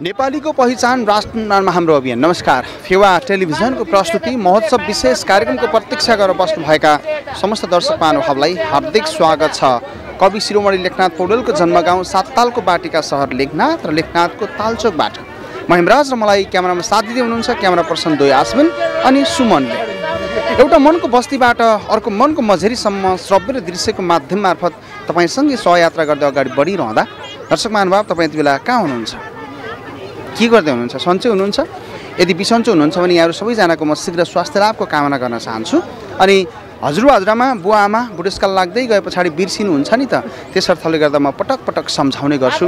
नेपालीको पहिचान राष्ट्र निर्माणमा हाम्रो अभियान। नमस्कार। फेवा टेलिभिजनको प्रस्तुति महोत्सव विशेष कार्यक्रमको प्रतीक्षा गरेर बस्नुभएका समस्त दर्शक महानुभावलाई हार्दिक स्वागत छ। कवि शिरोमणि लेखनाथ पौडेलको जन्मगाउँ साततालको बाटिका सहर लेखनाथ र लेखनाथको तालचोकबाट। महिमराज र मलाई क्यामेरामा साथ दिँदै हुनुहुन्छ क्यामेरा पर्सन दोय आसमिन अनि सुमनले। एउटा मनको बस्तीबाट अर्को मनको मझेरीसम्म श्रव्य र दृश्यको माध्यम मार्फत तपाईँसँगै सहयात्रा गर्दै अगाडि बढिरहँदा दर्शक महानुभाव तपाईँ यति बेला कहाँ हुनुहुन्छ? के गर्दै हुनुहुन्छ? सन्चै हुनुहुन्छ? यदि बिसन्चो हुनुहुन्छ भने यहाँहरू सबैजनाको म शीघ्र स्वास्थ्य लाभको कामना गर्न चाहन्छु। अनि हजुरबा हजुरआमा बुवा आमा बुढेसकाल लाग्दै गए पछाडि बिर्सिनुहुन्छ नि त। त्यसर्थले गर्दा म पटक पटक सम्झाउने गर्छु।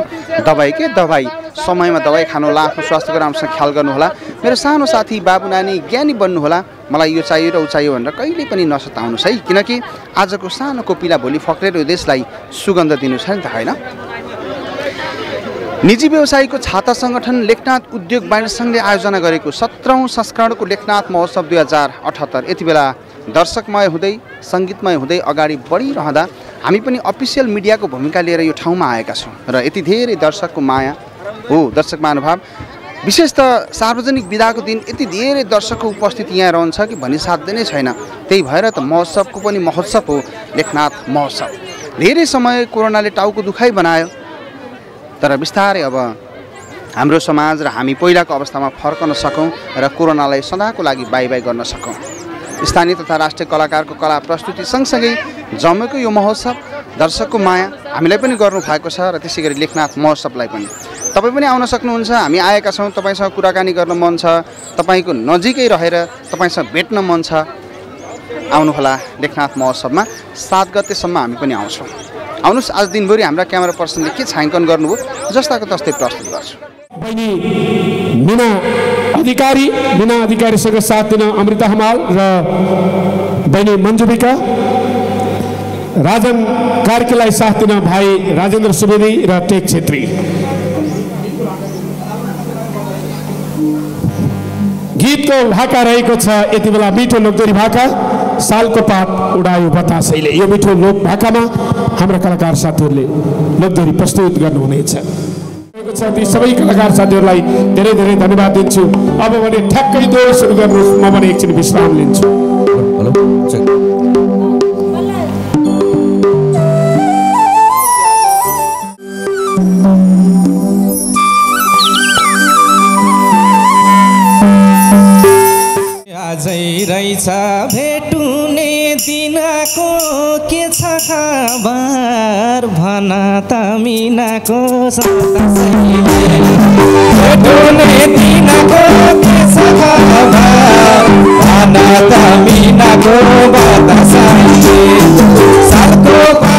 दबाई के दबाई। समयमा दबाई खानुहोला आफ्नो स्वास्थ्यको राम्रोसँग ख्याल गर्नुहोला मेरो सानो साथी बाबु नानी ज्ञानी बन्नुहोला मलाई यो चाहियो र ऊ चाहियो भनेर कहिले पनि नसताउनुहोस् है। किनकि आजको सानो कोपिला भोलि फक्रेर देशलाई सुगन्ध दिनु छ नि त होइन? निजी व्यवसायीको छाता सङ्गठन लेखनाथ उद्योग वाणिज्य सङ्घले आयोजना गरेको सत्रौँ संस्करणको लेखनाथ महोत्सव दुई हजार अठहत्तर। यति बेला दर्शकमय हुँदै सङ्गीतमय हुँदै अगाडि बढिरहँदा हामी पनि अफिसियल मिडियाको भूमिका लिएर यो ठाउँमा आएका छौँ र यति धेरै दर्शकको माया हो दर्शक महानुभाव। विशेष त सार्वजनिक विदाको दिन यति धेरै दर्शकको उपस्थिति यहाँ रहन्छ कि भनी साध्य नै छैन। त्यही भएर त महोत्सवको पनि महोत्सव हो लेखनाथ महोत्सव। धेरै समय कोरोनाले टाउको दुखाइ बनायो। तर बिस्तारै अब हाम्रो समाज र हामी पहिलाको अवस्थामा फर्कन सकौँ र कोरोनालाई सदाको लागि बाई बाई गर्न सकौँ। स्थानीय तथा राष्ट्रिय कलाकारको कला प्रस्तुति सँगसँगै जमेको यो महोत्सव दर्शकको माया हामीलाई पनि गर्नु भएको छ र त्यसै गरी लेखनाथ महोत्सवलाई पनि। तपाईँ पनि आउन सक्नुहुन्छ हामी आएका छौँ तपाईँसँग कुराकानी गर्न मन छ तपाईँको नजिकै रहेर तपाईँसँग भेट्न मन छ। आउनुहोला लेखनाथ महोत्सवमा सात गतेसम्म हामी पनि आउँछौँ। आउनुहोस् आज दिनभरि हाम्रा क्यामेरा पर्सनले के छायाङ्कन गर्नुभयो जस्ताको तस्तै प्रस्तुत गर्छु। बहिनी मिना अधिकारी मिना अधिकारीसँग साथ दिन अमृता हमाल र बहिनी मन्जुबिका राजन कार्कीलाई साथ दिन भाइ राजेन्द्र सुवेदी र टेक छेत्री। गीतको भाका रहेको छ यति बेला मिठो लोकदोरी भाका। सालको पात उडायो बतासैले। यो मिठो लोक भाकामा हाम्रा कलाकार साथीहरूले लोकदोरी प्रस्तुत गर्नुहुनेछ। ती सबै कलाकार साथीहरूलाई धेरै धेरै धन्यवाद दिन्छु। अब भने ठ्याक्कै दोहोरो सुरु गर्नुहोस्। म भने एकछिन विश्राम लिन्छु। आजै रहेछ भेटुने दिनको के छ खबर? भन त मिनाको दिनको के छ खबर? भन त मिनाको बतासैले सालको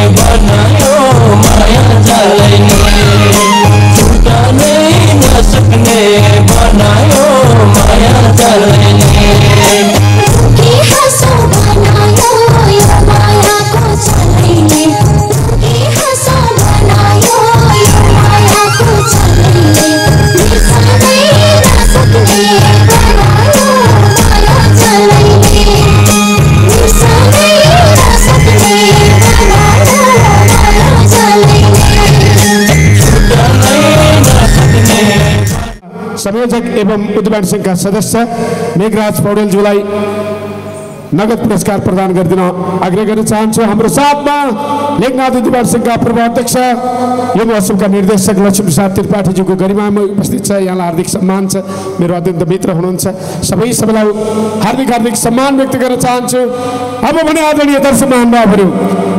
banana एवं उद्यमान संघका सदस्य मेघराज पौडेलज्यूलाई नगद पुरस्कार प्रदान गरिदिन आग्रह गर्न चाहन्छु। हाम्रो साथमा लेखनाथ उद्यमान संघका पूर्व अध्यक्ष यो महोत्सवका निर्देशक लक्ष्मी प्रसाद त्रिपाठीज्यूको गरिमामा उपस्थित छ। यहाँलाई हार्दिक सम्मान छ। मेरो अत्यन्त मित्र हुनुहुन्छ। सबै सबैलाई हार्दिक हार्दिक सम्मान व्यक्त गर्न चाहन्छु। अब भने आदरणीय दर्शक महानुभावहरू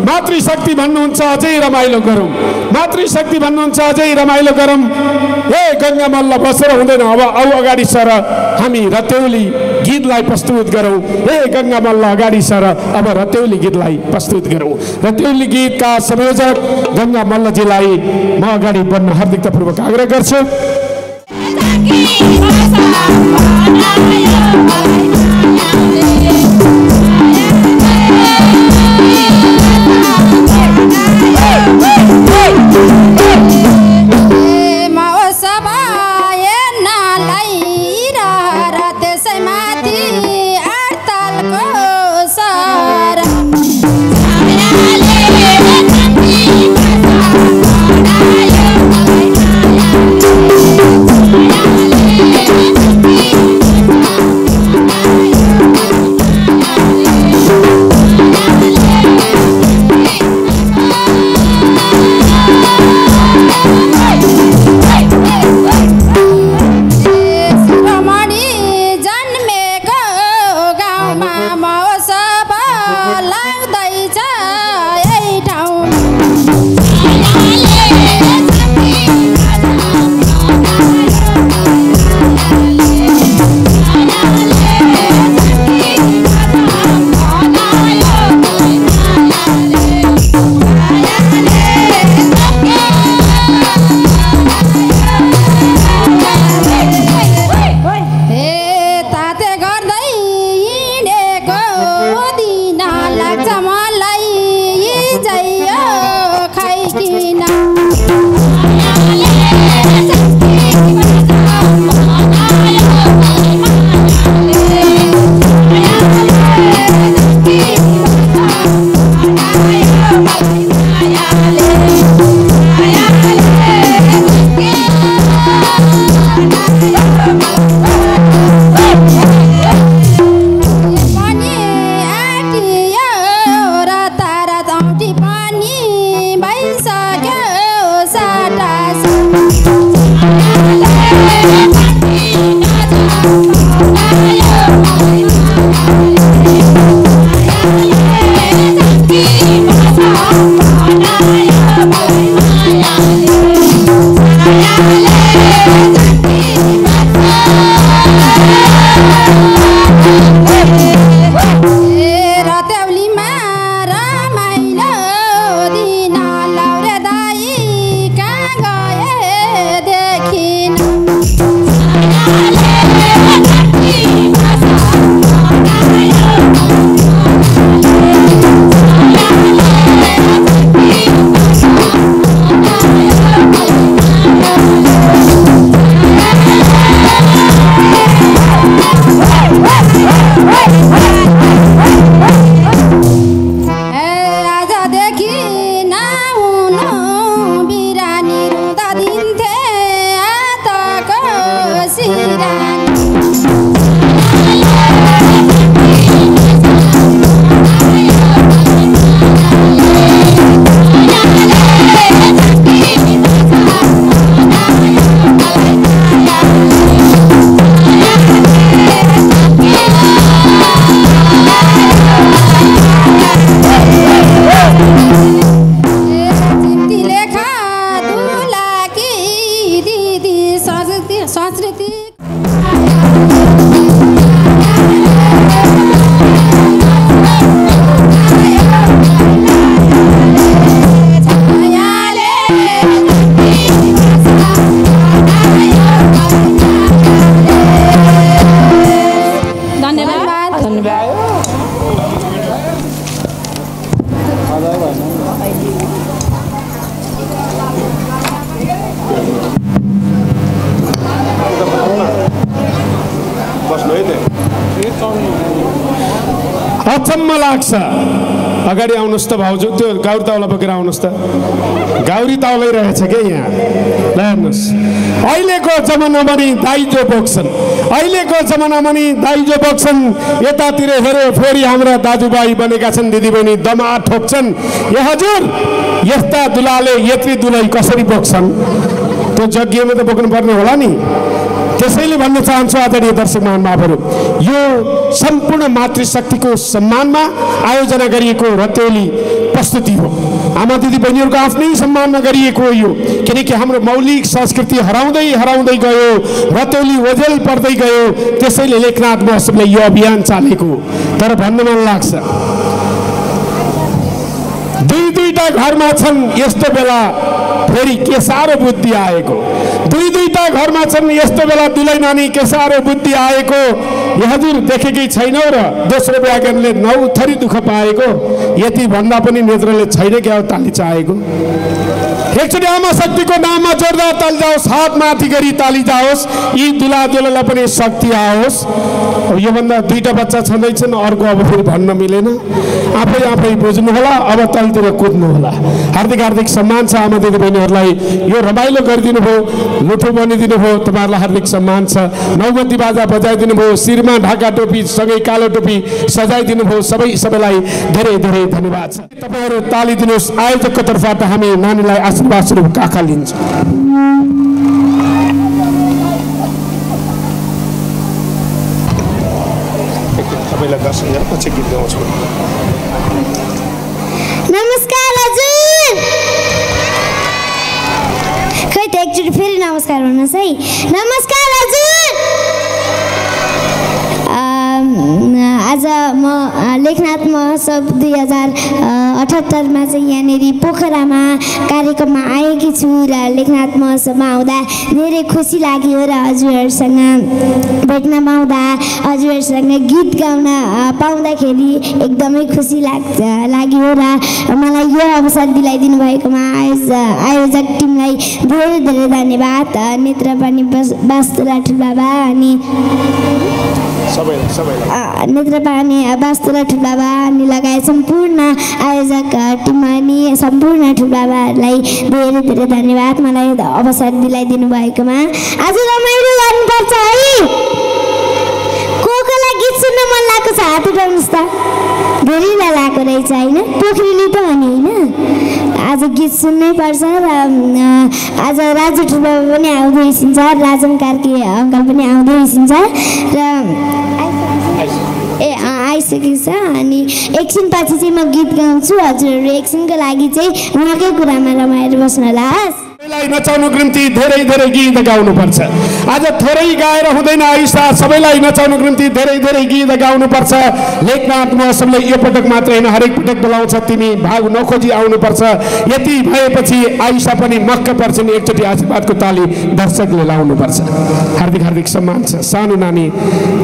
मातृशक्ति भन्नुहुन्छ अझै रमाइलो गरौँ। मातृशक्ति भन्नुहुन्छ अझै रमाइलो गरौँ। ए गङ्गा मल्ल बसेर हुँदैन अब। औ अगाडि सर हामी रत्यौली गीतलाई प्रस्तुत गरौँ। ए गङ्गा मल्ल अगाडि सर अब रत्यौली गीतलाई प्रस्तुत गरौँ। रत्यौली गीतका संयोजक गङ्गा मल्लजीलाई म अगाडि बढ्न हार्दिकतापूर्वक आग्रह गर्छु। त्यसैमाथि अगाडि आउनुहोस् त भाउजू त्यो गाउरी ताउला बोकेर आउनुहोस् त। गाउरी ताउलै रहेछ क्या यहाँ? ल हेर्नुहोस्। अहिलेको जमानामा नि दाइजो बोक्छन्। अहिलेको जमानामा नि दाइजो बोक्छन्। यतातिर हेऱ्यो फेरि हाम्रा दाजुभाइ बनेका छन् दिदीबहिनी दमा ठोक्छन्। ए हजुर यस्ता दुलाले यत्री दुलै कसरी बोक्छन्? त्यो जग्गीमा त बोक्नु पर्ने होला नि। त्यसैले भन्न चाहन्छु आदरणीय दर्शक महानुभावहरू यो सम्पूर्ण मातृशक्तिको सम्मानमा आयोजना गरिएको रतेली प्रस्तुति हो। आमा दिदी बहिनीहरूको आफ्नै सम्मानमा गरिएको यो किनकि हाम्रो मौलिक संस्कृति हराउँदै हराउँदै गयो रतौली ओझेल पर्दै गयो त्यसैले लेखनाथ महोत्सवले यो अभियान चालेको तर भन्न मन लाग्छ दुई दुईटा घरमा छन् यस्तो बेला फेरि के साह्रो बुद्धि आएको। दुईटा घरमा छन् यस्तो बेला दुलै नानी के साह्रो बुद्धि आएको। हजुर देखेकै छैनौ र दोस्रो व्याकरणले नौ थरी दुःख पाएको। यति भन्दा पनि नेत्रले छैन क्या ताली चाहेको? एकचोटि आमा शक्तिको नाममा जोड्दा ताली जाओस् हात माथि गरी ताली जाओस् यी दुला दुलालाई पनि शक्ति आओस्। योभन्दा दुईवटा बच्चा छँदैछन् अर्को अब फेरि भन्न मिलेन। आफै आफै बुझ्नु होला अब तलतिर कुद्नु होला हार्दिक हार्दिक सम्मान छ आमा दिदी बहिनीहरूलाई यो रमाइलो गरिदिनु भयो मुठो बनिदिनु भयो तपाईँहरूलाई हार्दिक सम्मान छ। नौबन्दी बाजा बजाइदिनु भयो शिरमा ढाका टोपी सँगै कालो टोपी सजाइदिनु भयो सबै सबैलाई धेरै धेरै धन्यवाद छ। तपाईँहरू ताली दिनुहोस्। आयोजकको तर्फबाट हामी नानीलाई आशीर्वाद स्वरूप काखा लिन्छौँ। नमस्कार हजुर। खै त एकचोटि फेरि नमस्कार भन्नुहोस् है। नमस्कार हजुर अम, आज म लेखनाथ महोत्सव दुई हजार अठहत्तरमा चाहिँ यहाँनिर पोखरामा कार्यक्रममा आएकी छु र लेखनाथ महोत्सवमा आउँदा धेरै खुसी लाग्यो र हजुरहरूसँग भेट्न पाउँदा हजुरहरूसँग गीत गाउन पाउँदाखेरि एकदमै खुसी लाग्छ लाग्यो र मलाई यो अवसर दिलाइदिनु भएकोमा आयोज आयोजक टिमलाई धेरै धेरै धन्यवाद बस बास्तुला ठुलबाबा अनि सबैलाई सबैलाई अ, नेत्रपानी बास्तुला ठुलबाबा अनि लगायत सम्पूर्ण आयोजक अ, टिम अनि सम्पूर्ण ठुलबाबाहरूलाई धेरै धेरै धन्यवाद। मलाई अवसर दिलाइदिनु भएकोमा आज रमाइलो गर्नुपर्छ है। को कोलाई गीत सुन्न मन लागेको छ हात उठाउनुहोस् त। धेरैलाई लगाएको रहेछ होइन? पोखरीले त होइन? आज गीत सुन्नै पर्छ र आज राजु ठुलबाबा पनि आउँदै हिँड्छ राजन कार्की अङ्कल पनि आउँदै हिँड्छ र ए आइसकेको छ अनि एकछिनपछि चाहिँ म गीत गाउँछु। हजुरहरू एकछिनको लागि चाहिँ उहाँकै कुरामा रमाएर बस्नु होला हस्। सबैलाई नचाउनुको निम्ति धेरै धेरै गीत गाउनुपर्छ। आज थोरै गाएर हुँदैन आइसा सबैलाई नचाउनुको निम्ति धेरै धेरै गीत गाउनुपर्छ। लेखनाथ महोत्सवले यो पटक मात्र होइन हरेक पटक बोलाउँछ तिमी भाग नखोजी आउनुपर्छ। यति भएपछि आइसा पनि मक्क पर्छन् एकचोटि आशीर्वादको ताली दर्शकले लाउनुपर्छ। हार्दिक हार्दिक सम्मान छ सानो नानी।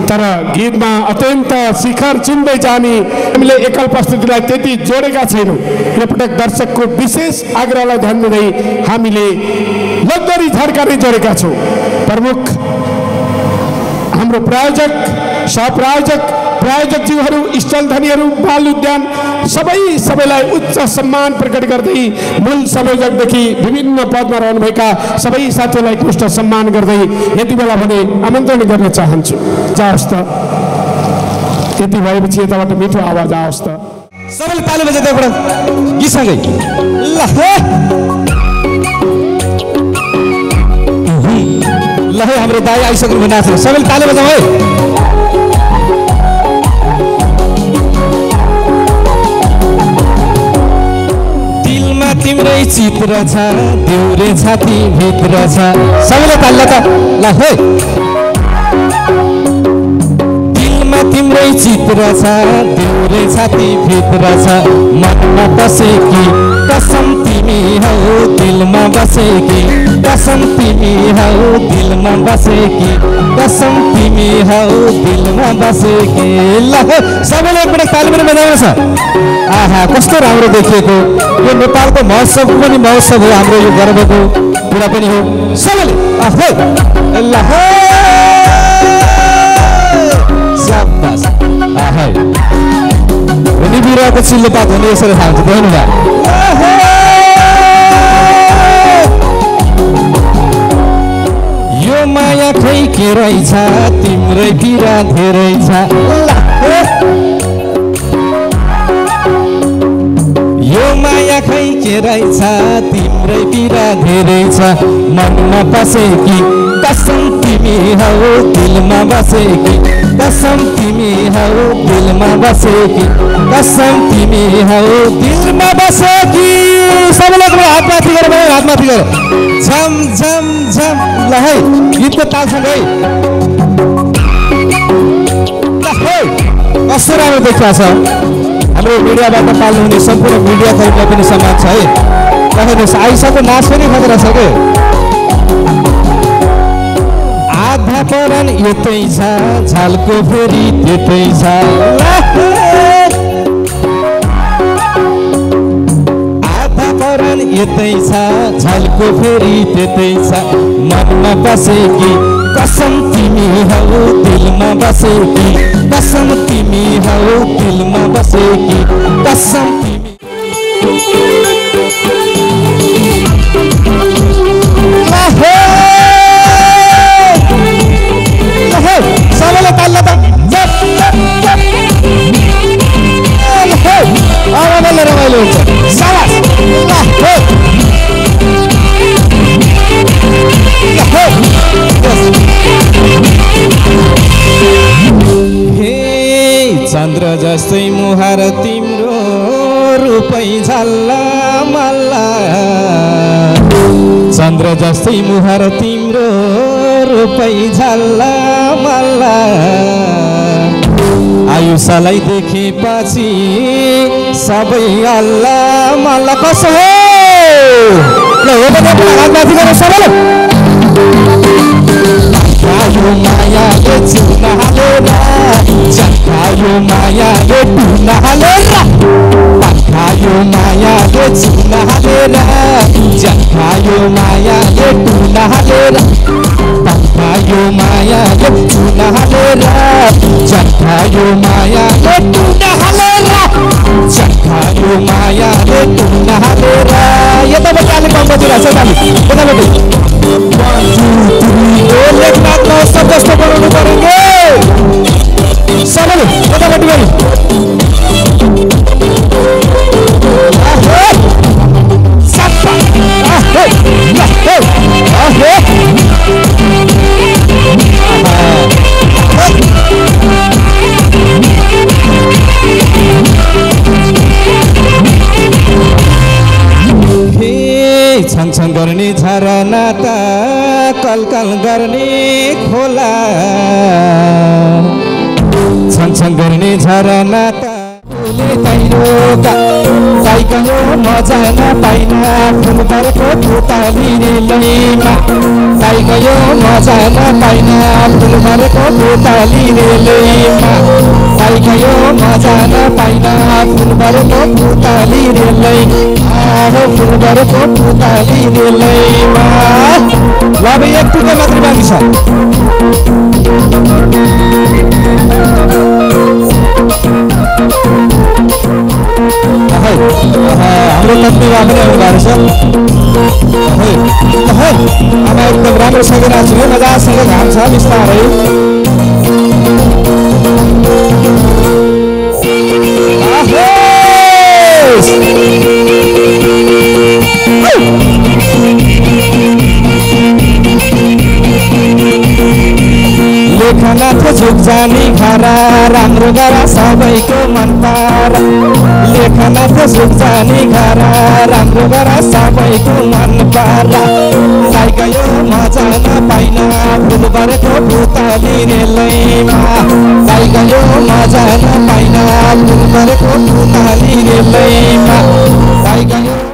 तर गीतमा अत्यन्त शिखर चुन्दै जाने हामीले एकल प्रस्तुतिलाई त्यति जोडेका छैनौँ। यो पटक दर्शकको विशेष आग्रहलाई ध्यान दिँदै हामीले लग्दरी झड्काने जोडेका छौँ। प्रमुख हाम्रो प्रायोजक सहप्रायोजक प्रायोजकज्यूहरू स्थलधनीहरू बाल उद्यान सबै सबैलाई उच्च सम्मान प्रकट गर्दै मूल संयोजकदेखि विभिन्न पदमा रहनुभएका सबै साथीहरूलाई पुष्ट सम्मान गर्दै यति बेला भने आमन्त्रण गर्न चाहन्छु। जाओस् त। त्यति भएपछि यताबाट मिठो आवाज आओस् त। सबैले ताली त्यहाँबाट। गीतसँगै ल ल हाम्रो दाई आइसक्नु नाच्नु सबैले ताली बजाउँ है दिलमा तिम्रै चित्र छ देउरे छाती भित्र छ सबैले ताल्ला त ल हे दिलमा तिम्रै चित्र छ देउरे छाती भित्र छ मनमा बसेकी कसम तिमी हौ दिलमा बसेकी कसम तिमी हौ दिलमा बसेकी कसम तिमी हौ दिलमा बसेकी। ल सबैले पनि बजाउनु छ। आहा कस्तो राम्रो देखिएको। यो नेपालको महोत्सवको पनि महोत्सव हो हाम्रो यो गर्वको कुरा पनि हो। सबैले ल आहा। बिरुवाको चिल्लो पात हुने यसरी थाहा हुन्छ देख्नु माया खै के रहेछ तिम्रै पिरा धेरै छ। यो माया खै के रहेछ तिम्रै पिरा धेरै छ मनमा बसेकी कसम तिमी हौ दिलमा बसेकी कसम तिमी हौ दिलमा बसेकी कसम तिमी हौ दिलमा बसेकी सबैले एकपल्ट हात माथि गर भाइ हात माथि गर। झम झम झम। ल है गीतको तालसँगै है। कस्तो राम्रो देखिएको छ। हाम्रो मिडियाबाट पाल्नुहुने सम्पूर्ण मिडिया कर्मीलाई पनि सम्मान छ है। राख्नुहोस् आइसाको नाच पनि खतरा छ के? आधा परान यतै छ झालको फेरि त्यतै छ परान यतै छ झालको फेरि त्यतै छ मनमा बसेकी कसम तिमी हौ दिलमा बसेकी कसम तिमी हौ दिलमा बसेकी कसम! सबैले ताल्ला त चन्द्र जस्तै मुहार तिम्रो रूपै झल्ला मल्ला। चन्द्र जस्तै मुहार तिम्रो रूपै झल्ला मल्ला। आयुषलाई देखेपछि सबै अल्लाह मल्ला। कसो ल हो त देखिन, हात माथि गरेर सबैले चखायो मायाले चुन हालेर चखायो मायाले टुन हालेर पखायो मायाले चुन हालेर चखायो मायाले टुन हालेर पखायो मायाले चुन हालेर चखायो मायाले टुन हालेर चखायो मायाले टुन हालेर यताबाट अलिक कम बजिरहेको छ ताली यताबाट ओ लेखनाथ महोत्सव जस्तो बनाउनु पऱ्यो सबैले यतापट्टि गरी आहे! सप्पा! आहे! लहे! आहे! झरना त कलकल गर्ने खोला। छङछङ गर्ने झरना पाइकयो मजा नपाइन फुलबरको पुताली रेलैमा पाइकयो मजा नपाइन फुलबरको पुताली रेलैमा पाइकयो मजा नपाइन फुलबरको पुताली रेलै रेलैमा ल अब एक हाम्रो तत्त्वमा पनि आउनु भएको छ अब एकदम राम्रो सकिरहेको छु मजासँग घाम छ बिस्तारै लेखनाथ झुक जाने खरा राम्रो गर सबैको मन पार। लेखनाथ सुक्छ नि घर राम्रो गर सबैको मन पारा। राई गयो मजा नपाइन फुल गरेको पुतली रेलैमा राई गयो मजा नपाइन फुल गरेको पुतली रेलैमा राई गयो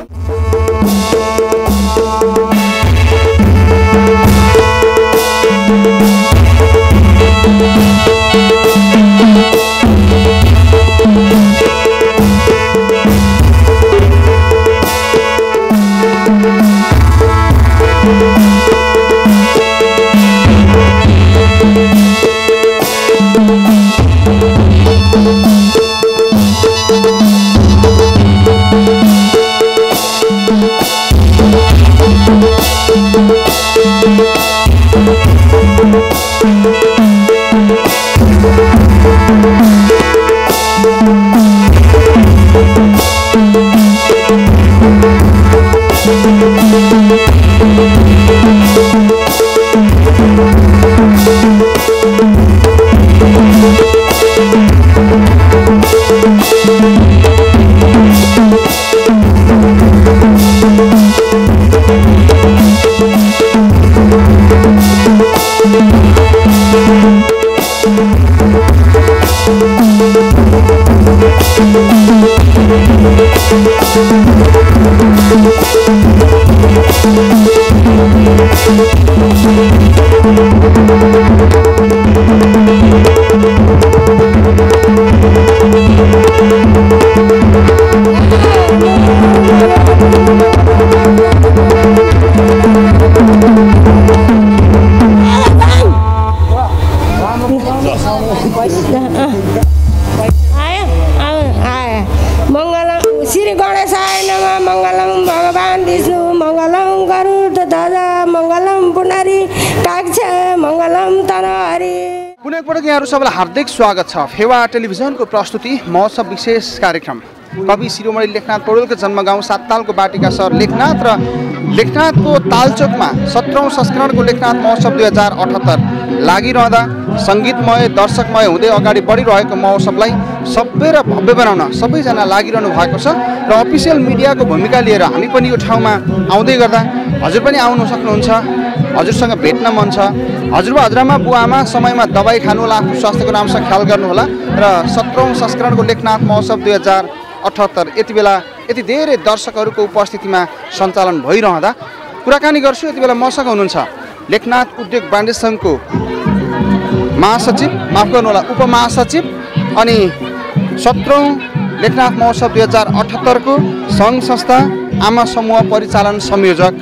हार्दिक स्वागत छ। फेवा टेलिभिजनको प्रस्तुति महोत्सव विशेष कार्यक्रम। कवि शिरोमणि लेखनाथ पौडेलको जन्मगाउँ साततालको बाटिका सहर लेखनाथ र लेखनाथको तालचोकमा सत्रौँ संस्करणको लेखनाथ महोत्सव दुई हजार अठहत्तर। लागिरहँदा सङ्गीतमय दर्शकमय हुँदै अगाडि बढिरहेको महोत्सवलाई सभ्य र भव्य बनाउन सबैजना लागिरहनु भएको छ र अफिसियल मिडियाको भूमिका लिएर हामी पनि यो ठाउँमा आउँदै गर्दा हजुर पनि आउनु सक्नुहुन्छ। हजुरसँग भेट्न मन छ। हजुरबा हजुरआमा बुवा आमा समयमा दबाई खानुहोला आफ्नो स्वास्थ्यको राम्रोसँग ख्याल गर्नुहोला र सत्रौँ संस्करणको लेखनाथ महोत्सव दुई हजार अठहत्तर। यति बेला यति धेरै दर्शकहरूको उपस्थितिमा सञ्चालन भइरहँदा कुराकानी गर्छु। यति बेला मसँग हुनुहुन्छ लेखनाथ उद्योग वाणिज्य सङ्घको महासचिव माफ गर्नुहोला उपमहासचिव अनि सत्रौँ लेखनाथ महोत्सव दुई हजार अठहत्तरको सङ्घ संस्था आमा समूह परिचालन संयोजक।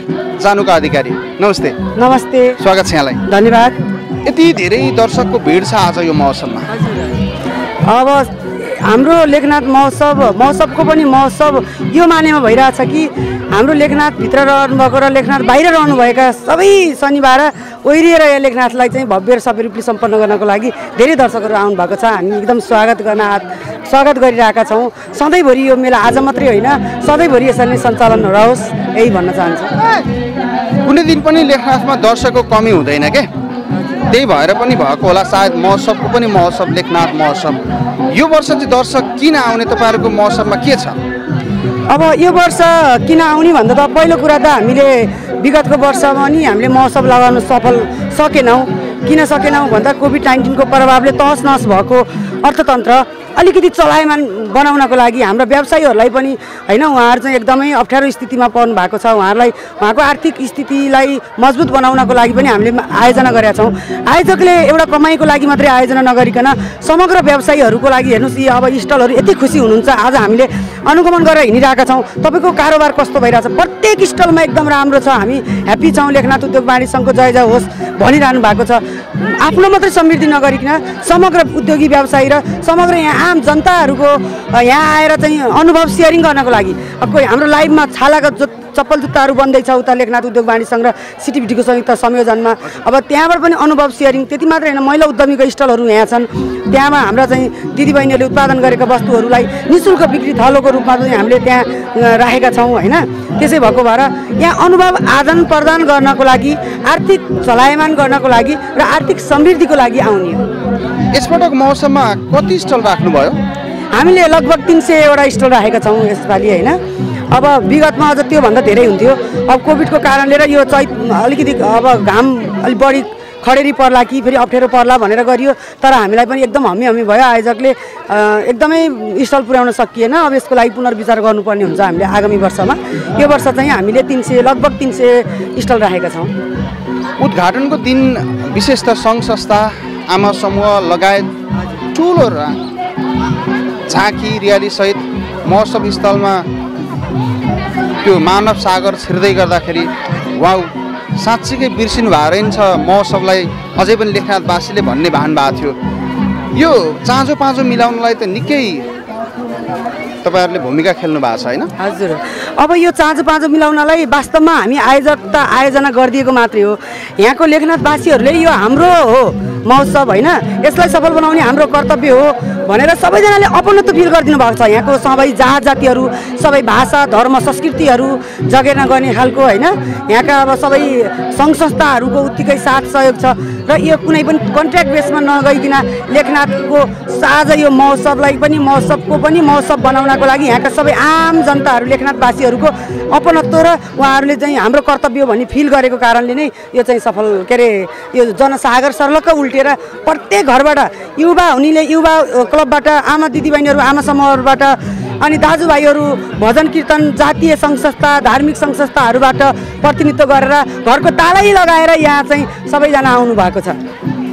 जानुका अधिकारी। नमस्ते। नमस्ते। स्वागत छ यहाँलाई। धन्यवाद। यति धेरै दर्शकको भिड छ आज यो महोत्सवमा। अब हाम्रो लेखनाथ महोत्सव महोत्सवको पनि महोत्सव यो मानेमा भइरहेछ कि हाम्रो लेखनाथभित्र रहनुभएको र लेखनाथ बाहिर रहनुभएका सबै शनिबार ओहिरिएर यो लेखनाथलाई चाहिँ भव्य र सबै रूपले सम्पन्न गर्नको लागि धेरै दर्शकहरू आउनु भएको छ। हामी एकदम स्वागत गर्न स्वागत गरिरहेका छौँ। सधैँभरि यो मेला आज मात्रै होइन। सधैँभरि यसरी नै सञ्चालन रहोस् यही भन्न चाहन्छु। कुनै दिन पनि लेखनाथमा दर्शकको कमी हुँदैन के? त्यही भएर पनि भएको होला सायद महोत्सवको पनि महोत्सव लेखनाथ महोत्सव। यो वर्ष चाहिँ दर्शक किन आउने तपाईँहरूको महोत्सवमा के छ? अब यो वर्ष किन आउने भन्दा त पहिलो कुरा त हामीले विगतको वर्षमा नि हामीले महोत्सव लगाउन सफल सकेनौँ। किन सकेनौँ भन्दा कोभिड नाइन्टिनको प्रभावले तहस नहस भएको अर्थतन्त्र अलिकति चलायमान बनाउनको लागि हाम्रा व्यवसायीहरूलाई पनि होइन उहाँहरू चाहिँ एकदमै अप्ठ्यारो स्थितिमा पर्नु भएको छ। उहाँहरूलाई उहाँको आर्थिक स्थितिलाई मजबुत बनाउनको लागि पनि हामीले आयोजना गरेका छौँ। आयोजकले एउटा कमाइको लागि मात्रै आयोजना नगरिकन समग्र व्यवसायीहरूको लागि हेर्नुहोस् यी अब स्टलहरू यति खुसी हुनुहुन्छ आज हामीले अनुगमन गरेर हिँडिरहेका छौँ। तपाईँको कारोबार कस्तो भइरहेछ? प्रत्येक स्टलमा एकदम राम्रो छ। हामी ह्याप्पी छौँ लेखनाथ उद्योग वाणिज्य सङ्घको जय जय होस् भनिरहनु भएको छ। आफ्नो मात्रै समृद्धि नगरिकन समग्र उद्योगी व्यवसायी र समग्र यहाँ आम जनताहरूको यहाँ आएर चाहिँ अनुभव सेयरिङ गर्नको लागि। कोही हाम्रो लाइभमा छालाका चप्पल जुत्ताहरू बन्दैछ उता लेखनाथ उद्योग वाणिज्य सङ्घ र सिटिभिटीको संयुक्त संयोजनमा। अब त्यहाँबाट पनि अनुभव सेयरिङ त्यति मात्रै होइन महिला उद्यमीको स्टलहरू यहाँ छन्। त्यहाँमा हाम्रा चाहिँ दिदीबहिनीहरूले उत्पादन गरेका वस्तुहरूलाई नि शुल्क बिक्री थलोको रूपमा चाहिँ हामीले त्यहाँ राखेका छौँ होइन? त्यसै भएको भएर यहाँ अनुभव आदान प्रदान गर्नको लागि आर्थिक चलायमान गर्नको लागि र आर्थिक समृद्धिको लागि आउने हो। यसपटक महोत्सवमा कति स्टल राख्नुभयो? हामीले लगभग तिन सयवटा स्टल राखेका छौँ यसपालि होइन? अब विगतमा अझ त्योभन्दा धेरै हुन्थ्यो। अब कोभिडको कारणले र यो चैत अलिकति अब घाम अलिक बढी खडेरी पर्ला कि फेरि अप्ठ्यारो पर्ला भनेर गरियो तर हामीलाई पनि एकदम हमी हमी भयो। आयोजकले एकदमै स्टल पुर्याउन सकिएन। अब यसको लागि पुनर्विचार गर्नुपर्ने हुन्छ हामीले आगामी वर्षमा। यो वर्ष चाहिँ हामीले तिन सय लगभग तिन सय स्टल राखेका छौँ। उद्घाटनको दिन विशेष त सङ्घ संस्था आमा समूह लगायत ठुलो झाँकी रियालीसहित महोत्सव स्थलमा त्यो मानव सागर छिर्दै गर्दाखेरि वाउ साँच्चीकै बिर्सिनु भएको रहेछ महोत्सवलाई अझै पनि लेखनाथवासीले भन्ने भान भएको थियो। यो चाँजो पाँजो मिलाउनलाई त निकै तपाईँहरूले भूमिका खेल्नु भएको छ होइन? हजुर। अब यो चाँजो पाँजो मिलाउनलाई वास्तवमा हामी आयोजक त आयोजना गरिदिएको मात्रै हो। यहाँको लेखनाथवासीहरूले यो हाम्रो हो। महोत्सव होइन? यसलाई सफल बनाउने हाम्रो कर्तव्य हो भनेर सबैजनाले अपनत्व फिल गरिदिनु भएको छ। यहाँको सबै जात जातिहरू सबै भाषा धर्म संस्कृतिहरू जगेर्न गर्ने खालको होइन। यहाँका अब सबै सङ्घ संस्थाहरूको उत्तिकै साथ सहयोग छ र यो कुनै पनि कन्ट्र्याक्ट बेसमा नगइकन लेखनाथको साझा यो महोत्सवलाई पनि महोत्सवको पनि महोत्सव बनाउनको लागि यहाँका सबै आम जनताहरू लेखनाथवासीहरूको अपनत्व र उहाँहरूले चाहिँ हाम्रो कर्तव्य भन्ने फिल गरेको कारणले नै यो चाहिँ सफल के अरे यो जनसागर सर्लक्क उल्टेर प्रत्येक घरबाट युवा हुनेले युवा क्लबबाट आमा दिदीबहिनीहरू आमा समूहहरूबाट अनि दाजुभाइहरू भजन कीर्तन जातीय सङ्घ संस्था धार्मिक सङ्घ संस्थाहरूबाट प्रतिनिधित्व गरेर घरको तालै लगाएर यहाँ चाहिँ सबैजना आउनु भएको छ।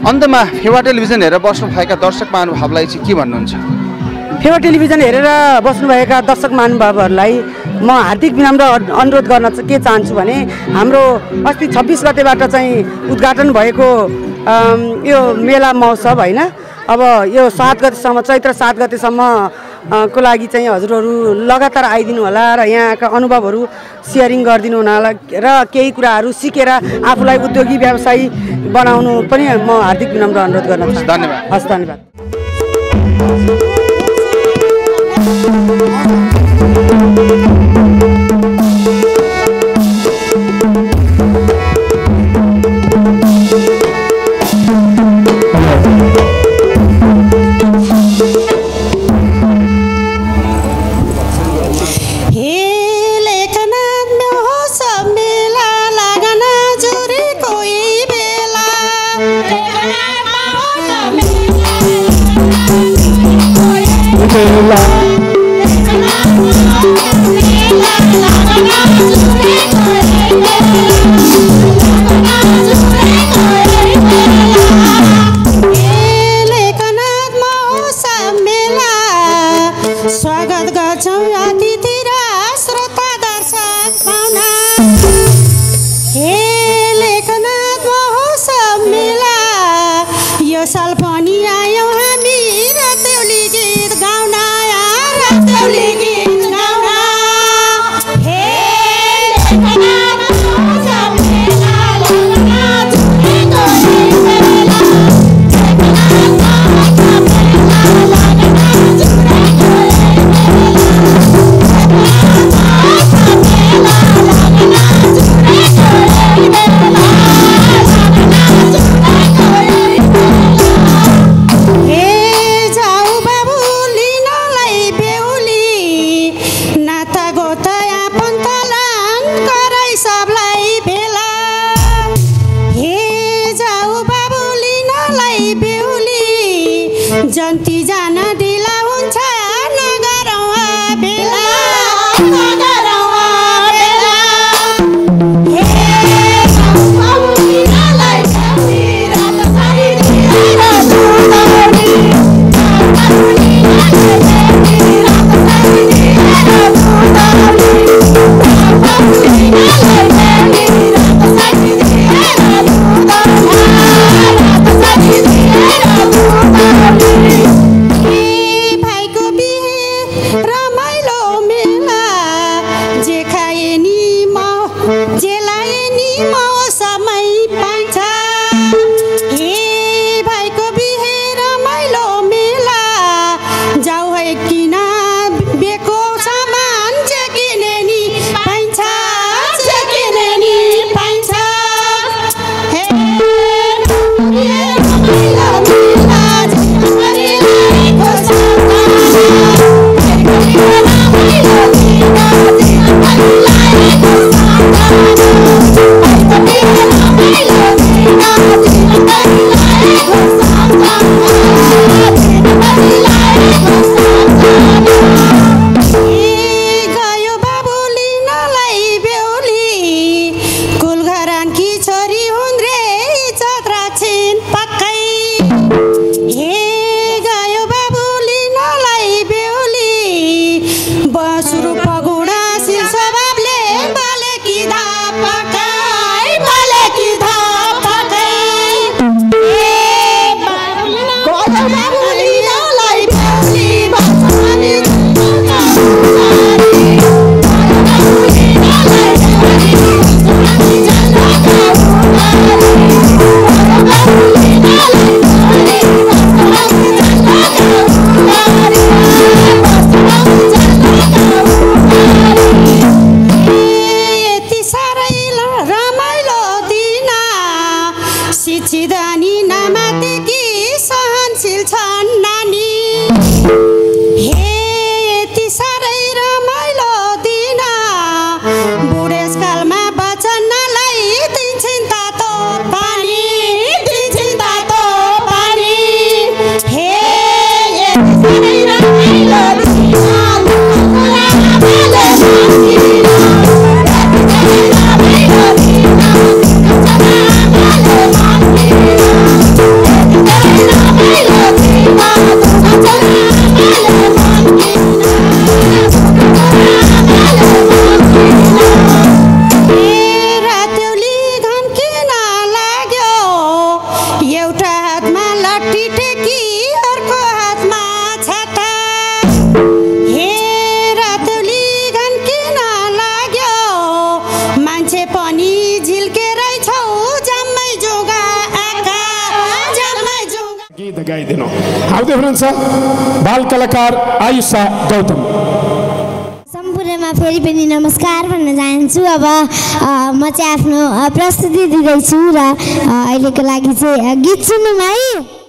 अन्तमा फेवा टेलिभिजन हेरेर बस्नुभएका दर्शक महानुभावलाई चाहिँ के भन्नुहुन्छ? फेवा टेलिभिजन हेरेर बस्नुभएका दर्शक महानुभावहरूलाई म हार्दिक विनम्र अनु- अनुरोध गर्न के चाहन्छु भने हाम्रो अस्ति छब्बिस गतेबाट चाहिँ उद्घाटन भएको यो मेला महोत्सव होइन। अब यो सात गतेसम्म चैत्र सात गतेसम्म को लागि चाहिँ हजुरहरू लगातार आइदिनु होला र यहाँका अनुभवहरू सेयरिङ गरिदिनु होला र केही कुराहरू सिकेर आफूलाई उद्योगी व्यवसायी बनाउनु पनि म हार्दिक विनम्र अनुरोध गर्न चाहन्छु। धन्यवाद। हस् धन्यवाद। हे दिँदैछु र अहिलेको लागि चाहिँ गीत सुनौँ है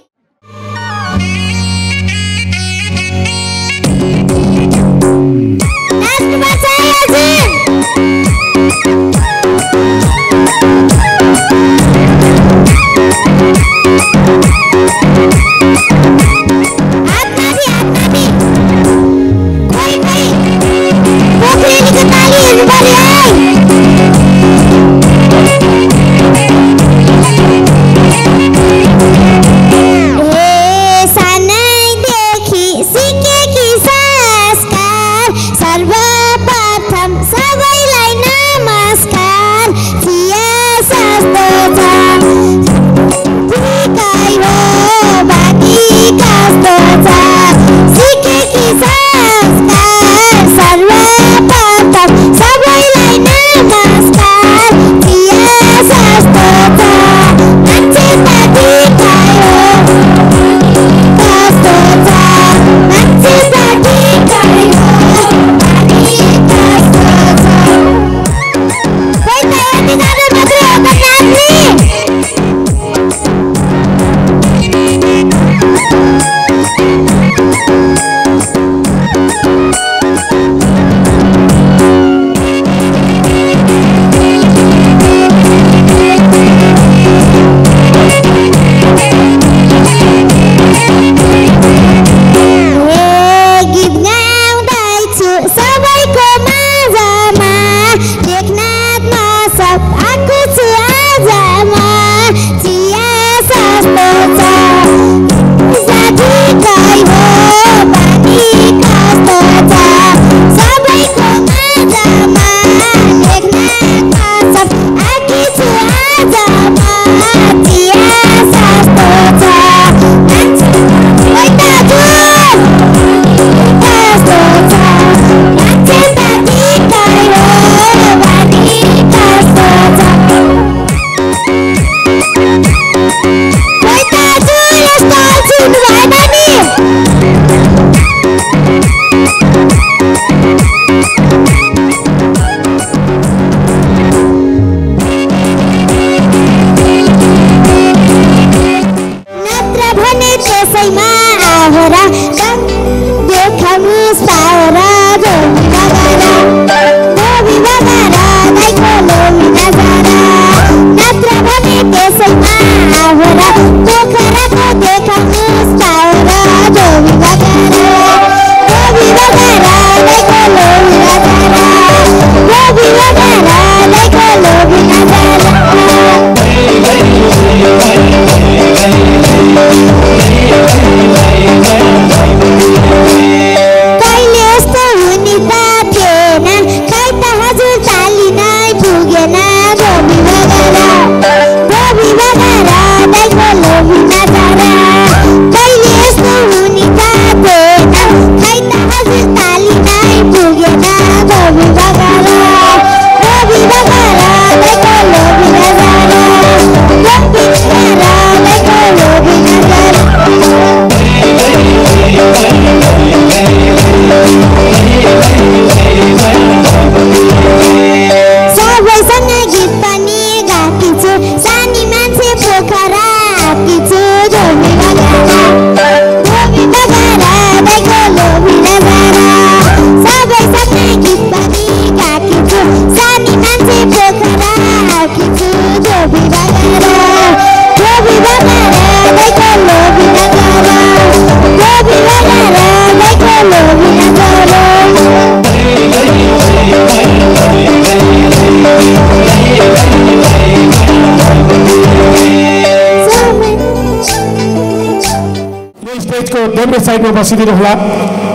टेकमा बसिदिनु होला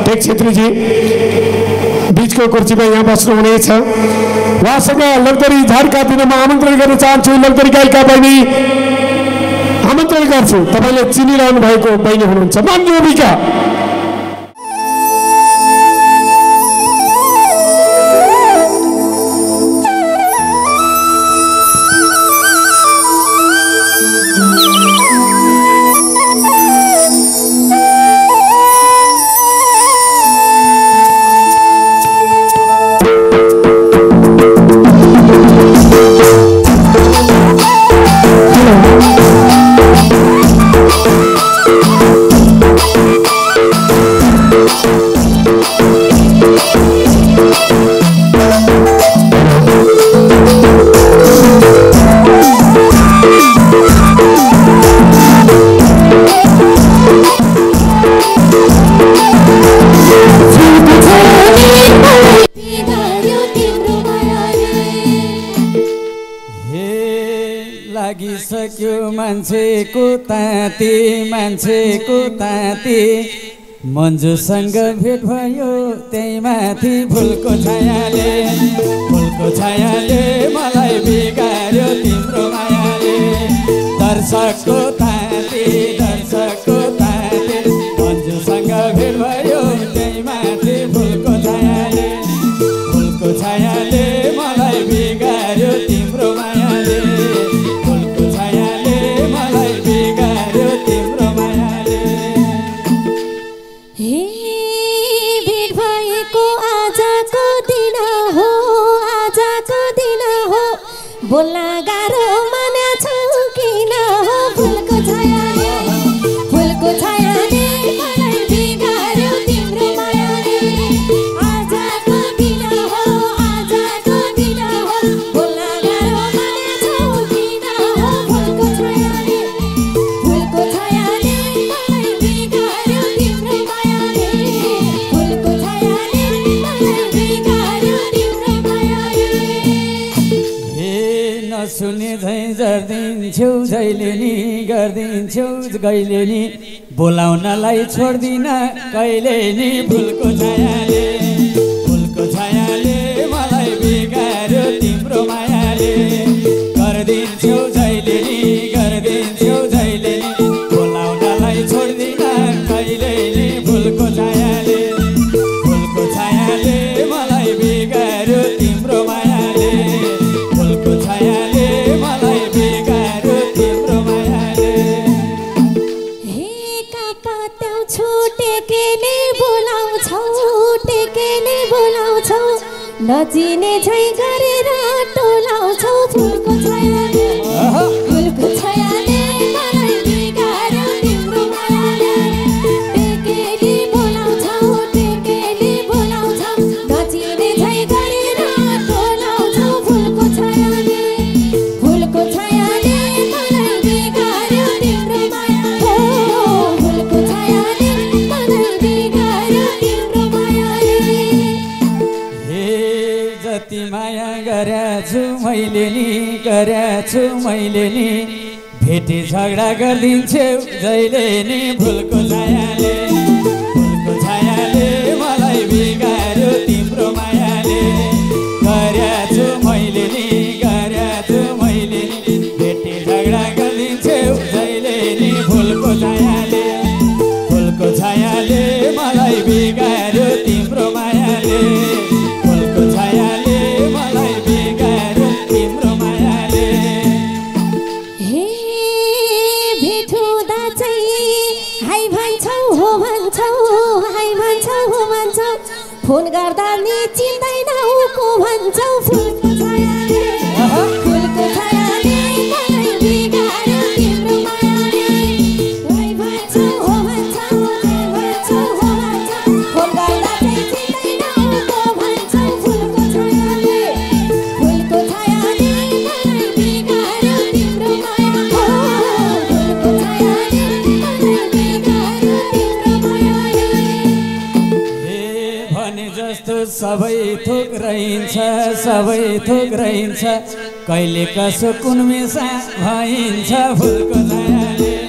टेक छेत्रीजी बिचको कुर्सीमा यहाँ बस्नुहुनेछ उहाँसँग लग्दरी झारका दिनमा आमन्त्रण गर्न चाहन्छु लग्दरी गायिका बहिनी। आमन्त्रण गर्छु तपाईँले चिनिरहनु भएको बहिनी हुनुहुन्छ मान्य भूमिका मन्जुसँग भेट भयो त्यही माथि फुलको छायाले। फुलको छायाले मलाई बिगार्यो तिम्रो मायाले। दर्शकको कहिले नि बोलाउनलाई छोड्दिन कहिले नि भुलको नयाँ दिन्छु मैले नि भेटी झगडा गरिदिन्छु जहिले नि भुलको नयाँले सबै थोक रहन्छ। कहिले कसो कुन मिसा भइन्छ। फुलको नयाँले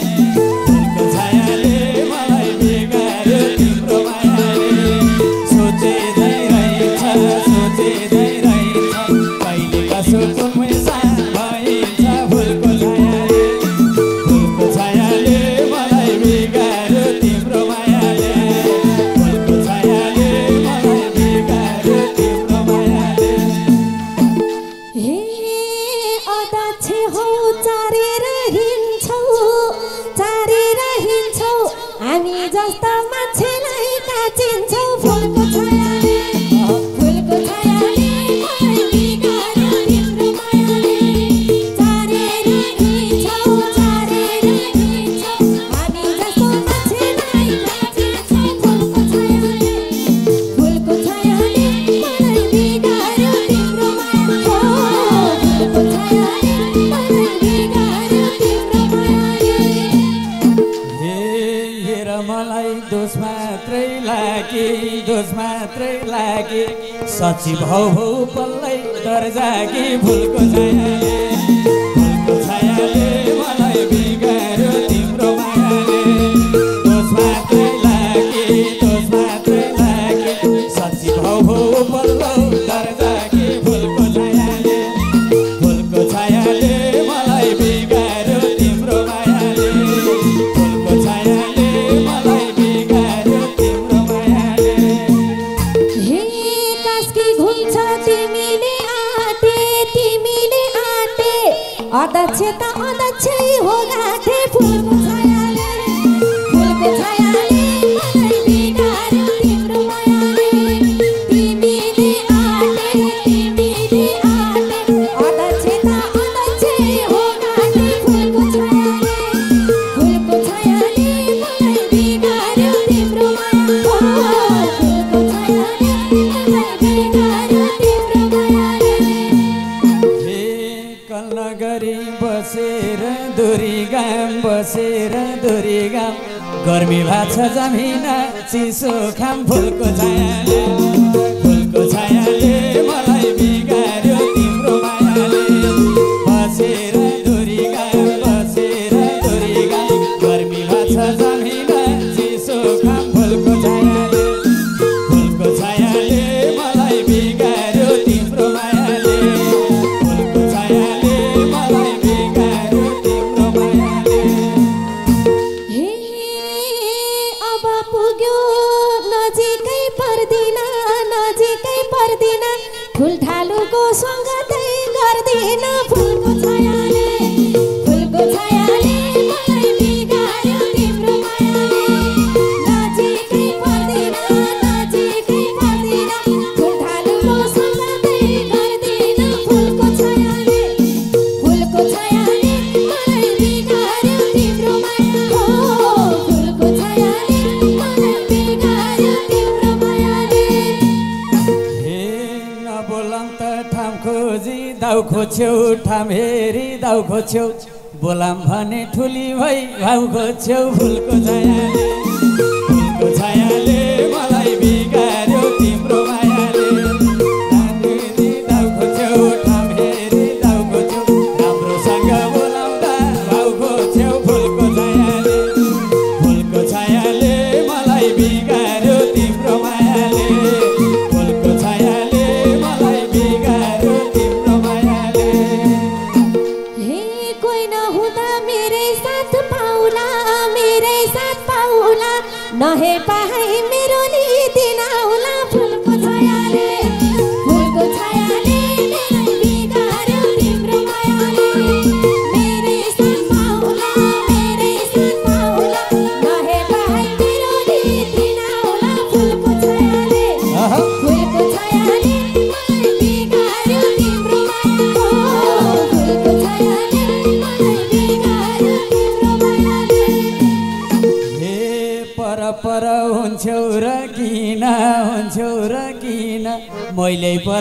देउजी दाउखो छेउ ठामेरी दाउ छेउ बोलाम भने ठुली भई भाउको छेउ फुलको झयाले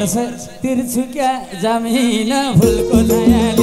बस तिरछ क्या ज़मीन फुल को नया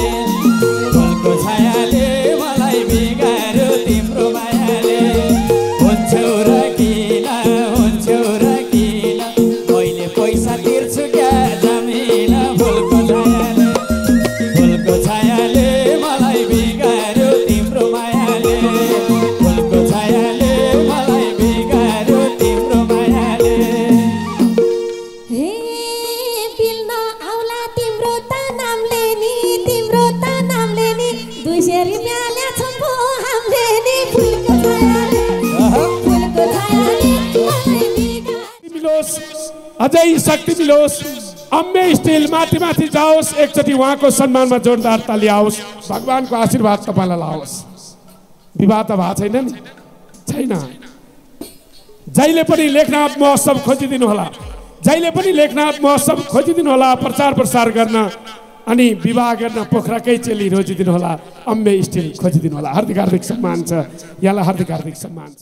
एकचोटि उहाँको सम्मानमा जोरदार ताली आओस् भगवान्को आशीर्वाद तपाईँलाई लाओस्। विवाह त भएको छैन नि? छैन। जहिले पनि लेखनाथ महोत्सव खोजिदिनु होला। जहिले पनि लेखनाथ महोत्सव खोजिदिनु होला प्रचार प्रसार गर्न अनि विवाह गर्न पोखराकै चेली रोजिदिनु होला अम्बे स्टिल खोजिदिनु होला। हार्दिक हार्दिक सम्मान छ। यहाँलाई हार्दिक हार्दिक सम्मान छ।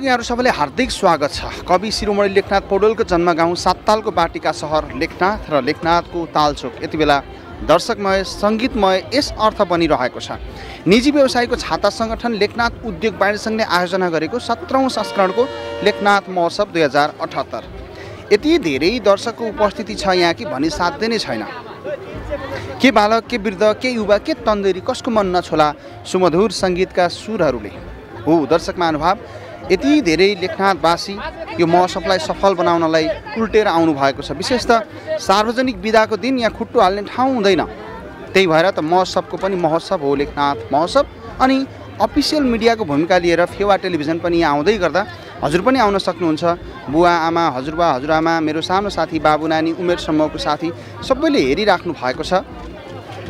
एकपटक यहाँहरू सबैलाई हार्दिक स्वागत छ। कवि शिरोमणि लेखनाथ पौडेलको जन्मगाउँ साततालको बाटिका सहर लेखनाथ र लेखनाथको तालचोक। यति बेला दर्शकमय सङ्गीतमय यस अर्थ बनिरहेको छ। निजी व्यवसायको छाता सङ्गठन लेखनाथ उद्योग वाणिज्य सङ्घले आयोजना गरेको सत्रौँ संस्करणको लेखनाथ महोत्सव दुई हजार अठहत्तर। यति धेरै दर्शकको उपस्थिति छ यहाँ कि भनी साध्य नै छैन। के बालक के वृद्ध के युवा के तन्देरी कसको मन नछोला? सुमधुर सङ्गीतका सुरहरूले। हो दर्शक महानुभाव यति धेरै लेखनाथवासी यो महोत्सवलाई सफल बनाउनलाई उल्टेर आउनु भएको छ। विशेष त सार्वजनिक विदाको दिन यहाँ खुट्टो हाल्ने ठाउँ हुँदैन। त्यही भएर त महोत्सवको पनि महोत्सव हो लेखनाथ महोत्सव। अनि अफिसियल मिडियाको भूमिका लिएर फेवा टेलिभिजन पनि यहाँ आउँदै गर्दा हजुर पनि आउन सक्नुहुन्छ। बुवा आमा हजुरबा हजुरआमा मेरो सानो साथी बाबु नानी उमेर समूहको साथी सबैले हेरिराख्नु भएको छ।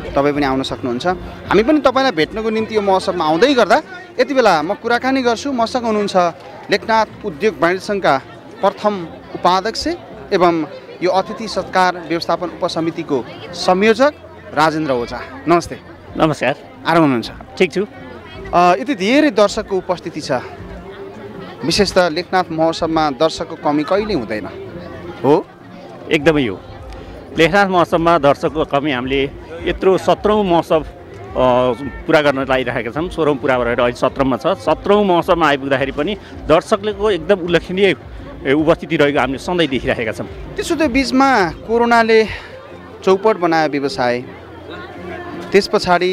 तपाईँ पनि आउन सक्नुहुन्छ। हामी पनि तपाईँलाई भेट्नको निम्ति यो महोत्सवमा आउँदै गर्दा यति बेला म कुराकानी गर्छु। मसँग हुनुहुन्छ लेखनाथ उद्योग वाणिज्य सङ्घका प्रथम उपाध्यक्ष एवं यो अतिथि सत्कार व्यवस्थापन उपसमितिको संयोजक राजेन्द्र ओझा। नमस्ते। नमस्कार। आराम हुनुहुन्छ? ठिक छु। यति धेरै दर्शकको उपस्थिति छ। विशेष त लेखनाथ महोत्सवमा दर्शकको कमी कहिल्यै हुँदैन। हो? एकदमै हो। लेखनाथ महोत्सवमा दर्शकको कमी हामीले यत्रो सत्रौँ महोत्सव पुरा गर्न लागिरहेका छौँ सोह्रौँ पुरा भएर अहिले सत्रौँमा छ। सत्रौँ महोत्सवमा आइपुग्दाखेरि पनि दर्शकको एकदम उल्लेखनीय उपस्थिति रहेको हामीले सधैँ देखिरहेका छौँ। त्यसो त बिचमा कोरोनाले चौपट बनायो व्यवसाय। त्यस पछाडि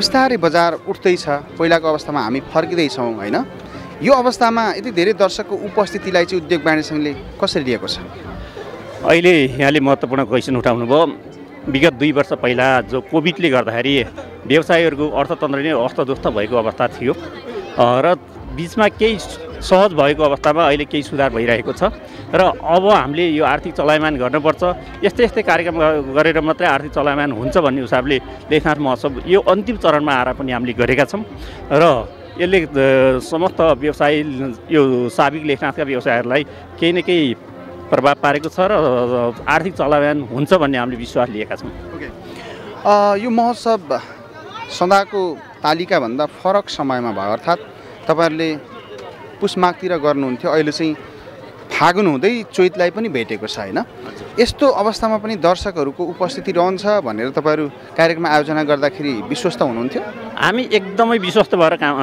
बिस्तारै बजार उठ्दैछ। पहिलाको अवस्थामा हामी फर्किँदैछौँ होइन? यो अवस्थामा यति धेरै दर्शकको उपस्थितिलाई चाहिँ उद्योग वाणिज्य सङ्घले कसरी लिएको छ? अहिले यहाँले महत्त्वपूर्ण क्वेसन उठाउनु भयो विगत दुई वर्ष पहिला जो कोभिडले गर्दाखेरि व्यवसायीहरूको अर्थतन्त्र नै अस्तव्यस्त भएको अवस्था थियो। र बिचमा केही सहज भएको अवस्थामा अहिले केही सुधार भइरहेको छ। र अब हामीले यो आर्थिक चलायमान गर्नुपर्छ। यस्तै यस्तै कार्यक्रम गरेर मात्रै आर्थिक चलायमान हुन्छ भन्ने हिसाबले लेखनाथ महोत्सव यो अन्तिम चरणमा आएर पनि हामीले गरेका छौँ। र यसले समस्त व्यवसाय यो साविक लेखनाथका व्यवसायहरूलाई केही न केही प्रभाव पारेको छ र आर्थिक चलायमान हुन्छ भन्ने हामीले विश्वास लिएका छौँ। यो महोत्सव सदाको तालिकाभन्दा फरक समयमा भयो अर्थात् तपाईँहरूले पुसमागतिर गर्नुहुन्थ्यो। अहिले चाहिँ फागुन हुँदै चैतलाई पनि भेटेको छ होइन? यस्तो अवस्थामा पनि दर्शकहरूको उपस्थिति रहन्छ भनेर तपाईँहरू कार्यक्रम आयोजना गर्दाखेरि विश्वस्त हुनुहुन्थ्यो? हामी एकदमै विश्वस्त भएर काम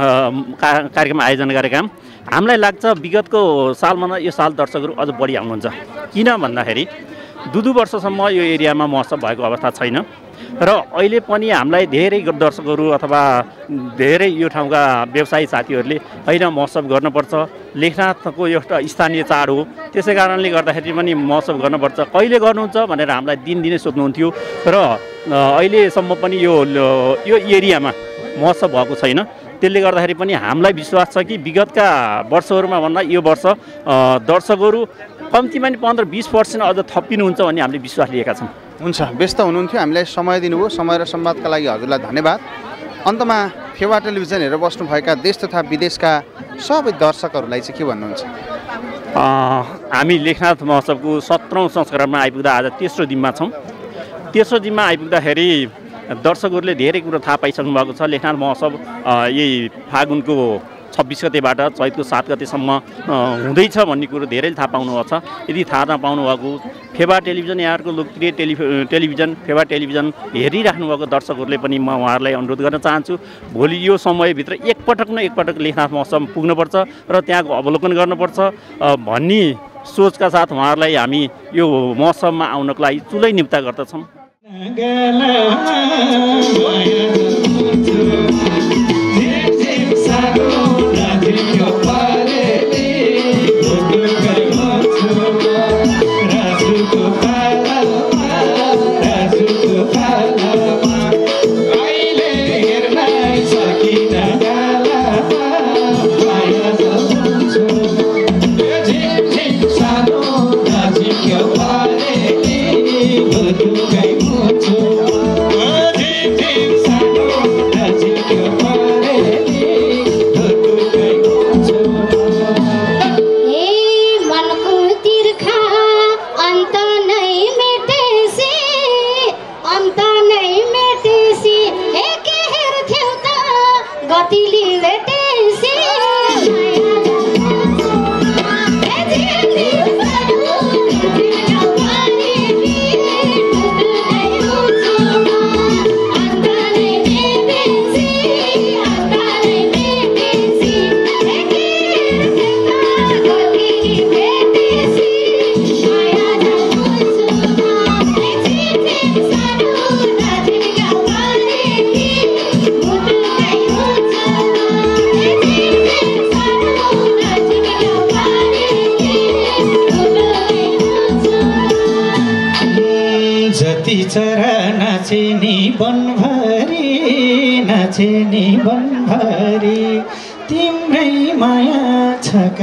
कार्यक्रम आयोजना गरेका हौँ हामीलाई लाग्छ विगतको सालमा यो साल दर्शकहरू अझ बढी आउनुहुन्छ। किन भन्दाखेरि दु दु वर्षसम्म यो एरियामा महोत्सव भएको अवस्था छैन। र अहिले पनि हामीलाई धेरै दर्शकहरू अथवा धेरै यो ठाउँका व्यवसायी साथीहरूले होइन महोत्सव गर्नुपर्छ। लेखनाथको एउटा स्थानीय चाड हो। त्यसै कारणले गर्दाखेरि पनि महोत्सव गर्नुपर्छ। कहिले गर्नुहुन्छ भनेर हामीलाई दिनदिनै सोध्नुहुन्थ्यो र अहिलेसम्म पनि यो यो एरियामा महोत्सव भएको छैन। त्यसले गर्दाखेरि पनि हामीलाई विश्वास छ कि विगतका वर्षहरूमा भन्दा यो वर्ष दर्शकहरू कम्तीमा नि पन्ध्र बिस पर्सेन्ट अझ थपिनुहुन्छ भन्ने हामीले विश्वास लिएका छौँ। हुन्छ व्यस्त हुनुहुन्थ्यो। हामीलाई समय दिनुभयो। समय र संवादका लागि हजुरलाई धन्यवाद। अन्तमा फेवा टेलिभिजन हेरेर बस्नुभएका देश तथा विदेशका सबै दर्शकहरूलाई चाहिँ के भन्नुहुन्छ? हामी लेखनाथ महोत्सवको सत्रौँ संस्करणमा आइपुग्दा आज तेस्रो दिनमा छौँ। तेस्रो दिनमा आइपुग्दाखेरि दर्शकहरूले धेरै कुरो थाहा पाइसक्नु भएको छ। लेखनाथ महोत्सव यही फागुनको छब्बिस गतेबाट चैतको सात गतेसम्म हुँदैछ भन्ने कुरो धेरैले थाहा पाउनुभएको छ। यदि थाहा नपाउनु भएको फेवा टेलिभिजन यहाँहरूको लोकप्रिय टेलि टेलिभिजन फेवा टेलिभिजन हेरिराख्नु भएको दर्शकहरूले पनि म उहाँहरूलाई अनुरोध गर्न चाहन्छु भोलि यो समयभित्र एकपटक न एकपटक लेखनाथ महोत्सव पुग्नुपर्छ र त्यहाँको अवलोकन गर्नुपर्छ। भन्ने सोचका साथ उहाँहरूलाई हामी यो महोत्सवमा आउनको लागि चुलै निम्ता गर्दछौँ।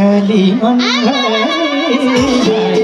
لمن لا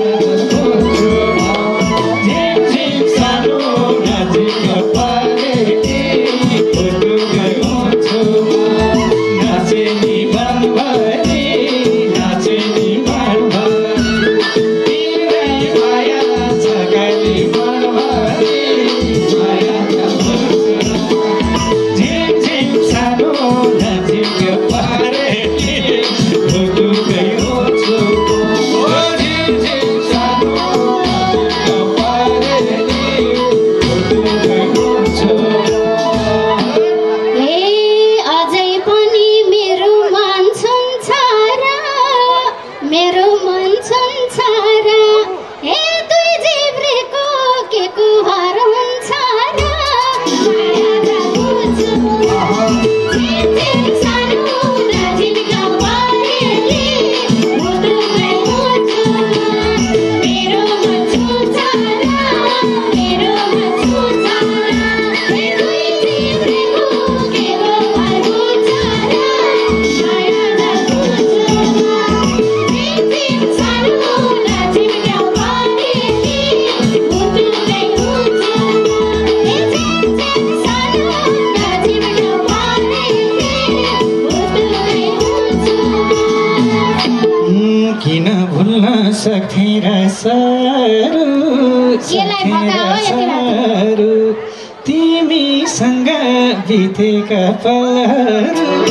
किन भुल्न सक्थे र तिमी तिमीसँग बितेका पलहरू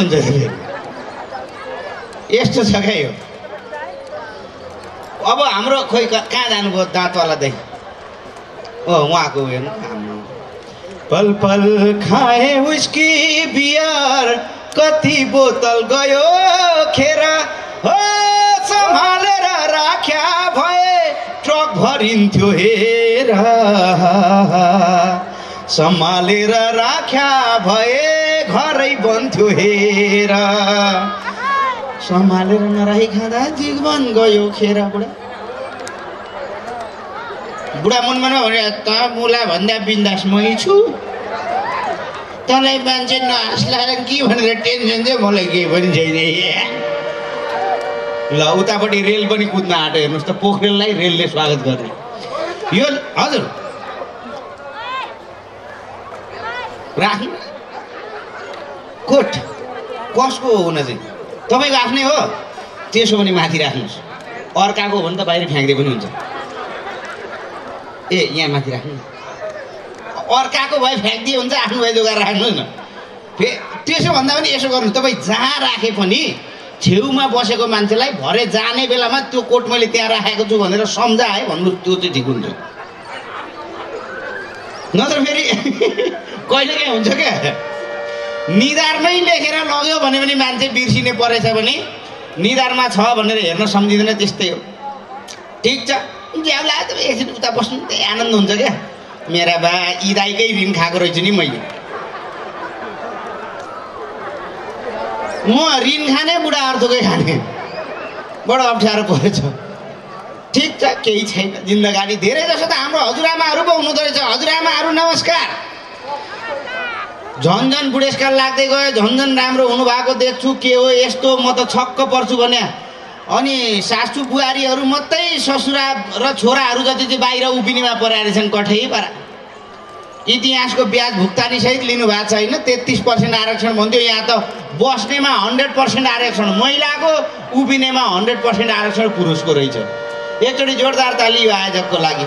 हुन्छ फेरि। यस्तो छ क्या यो? अब हाम्रो खोइ कहाँ जानुभयो दाँतवालादेखि ओ उहाँको उयो हेर्नु पल पल खाए उसकी बियर कति बोतल गयो खेर। हो सम्हालेर राख्या भए ट्रक भरिन्थ्यो हेर। सम्हालेर राख्या भए घरै बन्थ्यो हेर सम्हालेर नराखी खाँदा जीवन गयो खेर बुढा बुढा मनमा भने त मुला भन्दा बिन्दास मै छु तँलाई मान्छे नहाँस्ला कि भनेर टेन्सन चाहिँ मलाई केही पनि छैन। ल उतापट्टि रेल पनि कुद्न आँट्यो हेर्नुहोस् त पोखरेललाई रेलले स्वागत गर्ने यो हजुर राख्नु कोट। कसको हो हुन चाहिँ? तपाईँको आफ्नै हो? त्यसो भने माथि राख्नुहोस्। अर्काको हो भने त बाहिर फ्याँक्दै पनि हुन्छ। ए यहाँ माथि राख्नु। अर्काको भए फ्याँकिदिए हुन्छ आफ्नो भए जोगाएर राख्नुहोस् न फे त्यसो भन्दा पनि यसो गर्नुहोस्। तपाईँ जहाँ राखे पनि छेउमा बसेको मान्छेलाई भरे जाने बेलामा त्यो कोट मैले त्यहाँ राखेको छु भनेर सम्झाएँ भन्नु त्यो चाहिँ ठिक हुन्छ। नत्र फेरि कहिले काहीँ हुन्छ क्या? निधारमै लेखेर लग्यो भने पनि मान्छे बिर्सिने परेछ भने निधारमा छ भनेर हेर्न सम्झिँदैन त्यस्तै हो। ठिक छ। ज्याउ एकछिन उता बस्नु त्यही आनन्द हुन्छ क्या। मेरा बा इदाईकै ऋण खाएको रहेछु नि मैले। म ऋण खाने बुढा अर्थकै खाने। बडो अप्ठ्यारो परेछ। ठिक छ केही छैन। जिन्दगानी धेरै जसो त हाम्रो हजुरआमाहरू पो हुनुहुँदो रहेछ। हजुरआमाहरू नमस्कार। झन् झन् बुढेसकाल लाग्दै गयो। झन् झन् राम्रो हुनुभएको देख्छु। के हो यस्तो? म त छक्क पर्छु भने। अनि सासु बुहारीहरू मात्रै ससुरा र छोराहरू जति चाहिँ बाहिर उभिनेमा परेर छन् कठै पारा इतिहासको ब्याज भुक्तानी सहित लिनुभएको छैन तेत्तिस पर्सेन्ट आरक्षण भन्थ्यो। यहाँ त बस्नेमा हन्ड्रेड पर्सेन्ट आरक्षण महिलाको उभिनेमा हन्ड्रेड पर्सेन्ट आरक्षण पुरुषको रहेछ। एकचोटि जोरदार ताली यो आयोजकको लागि।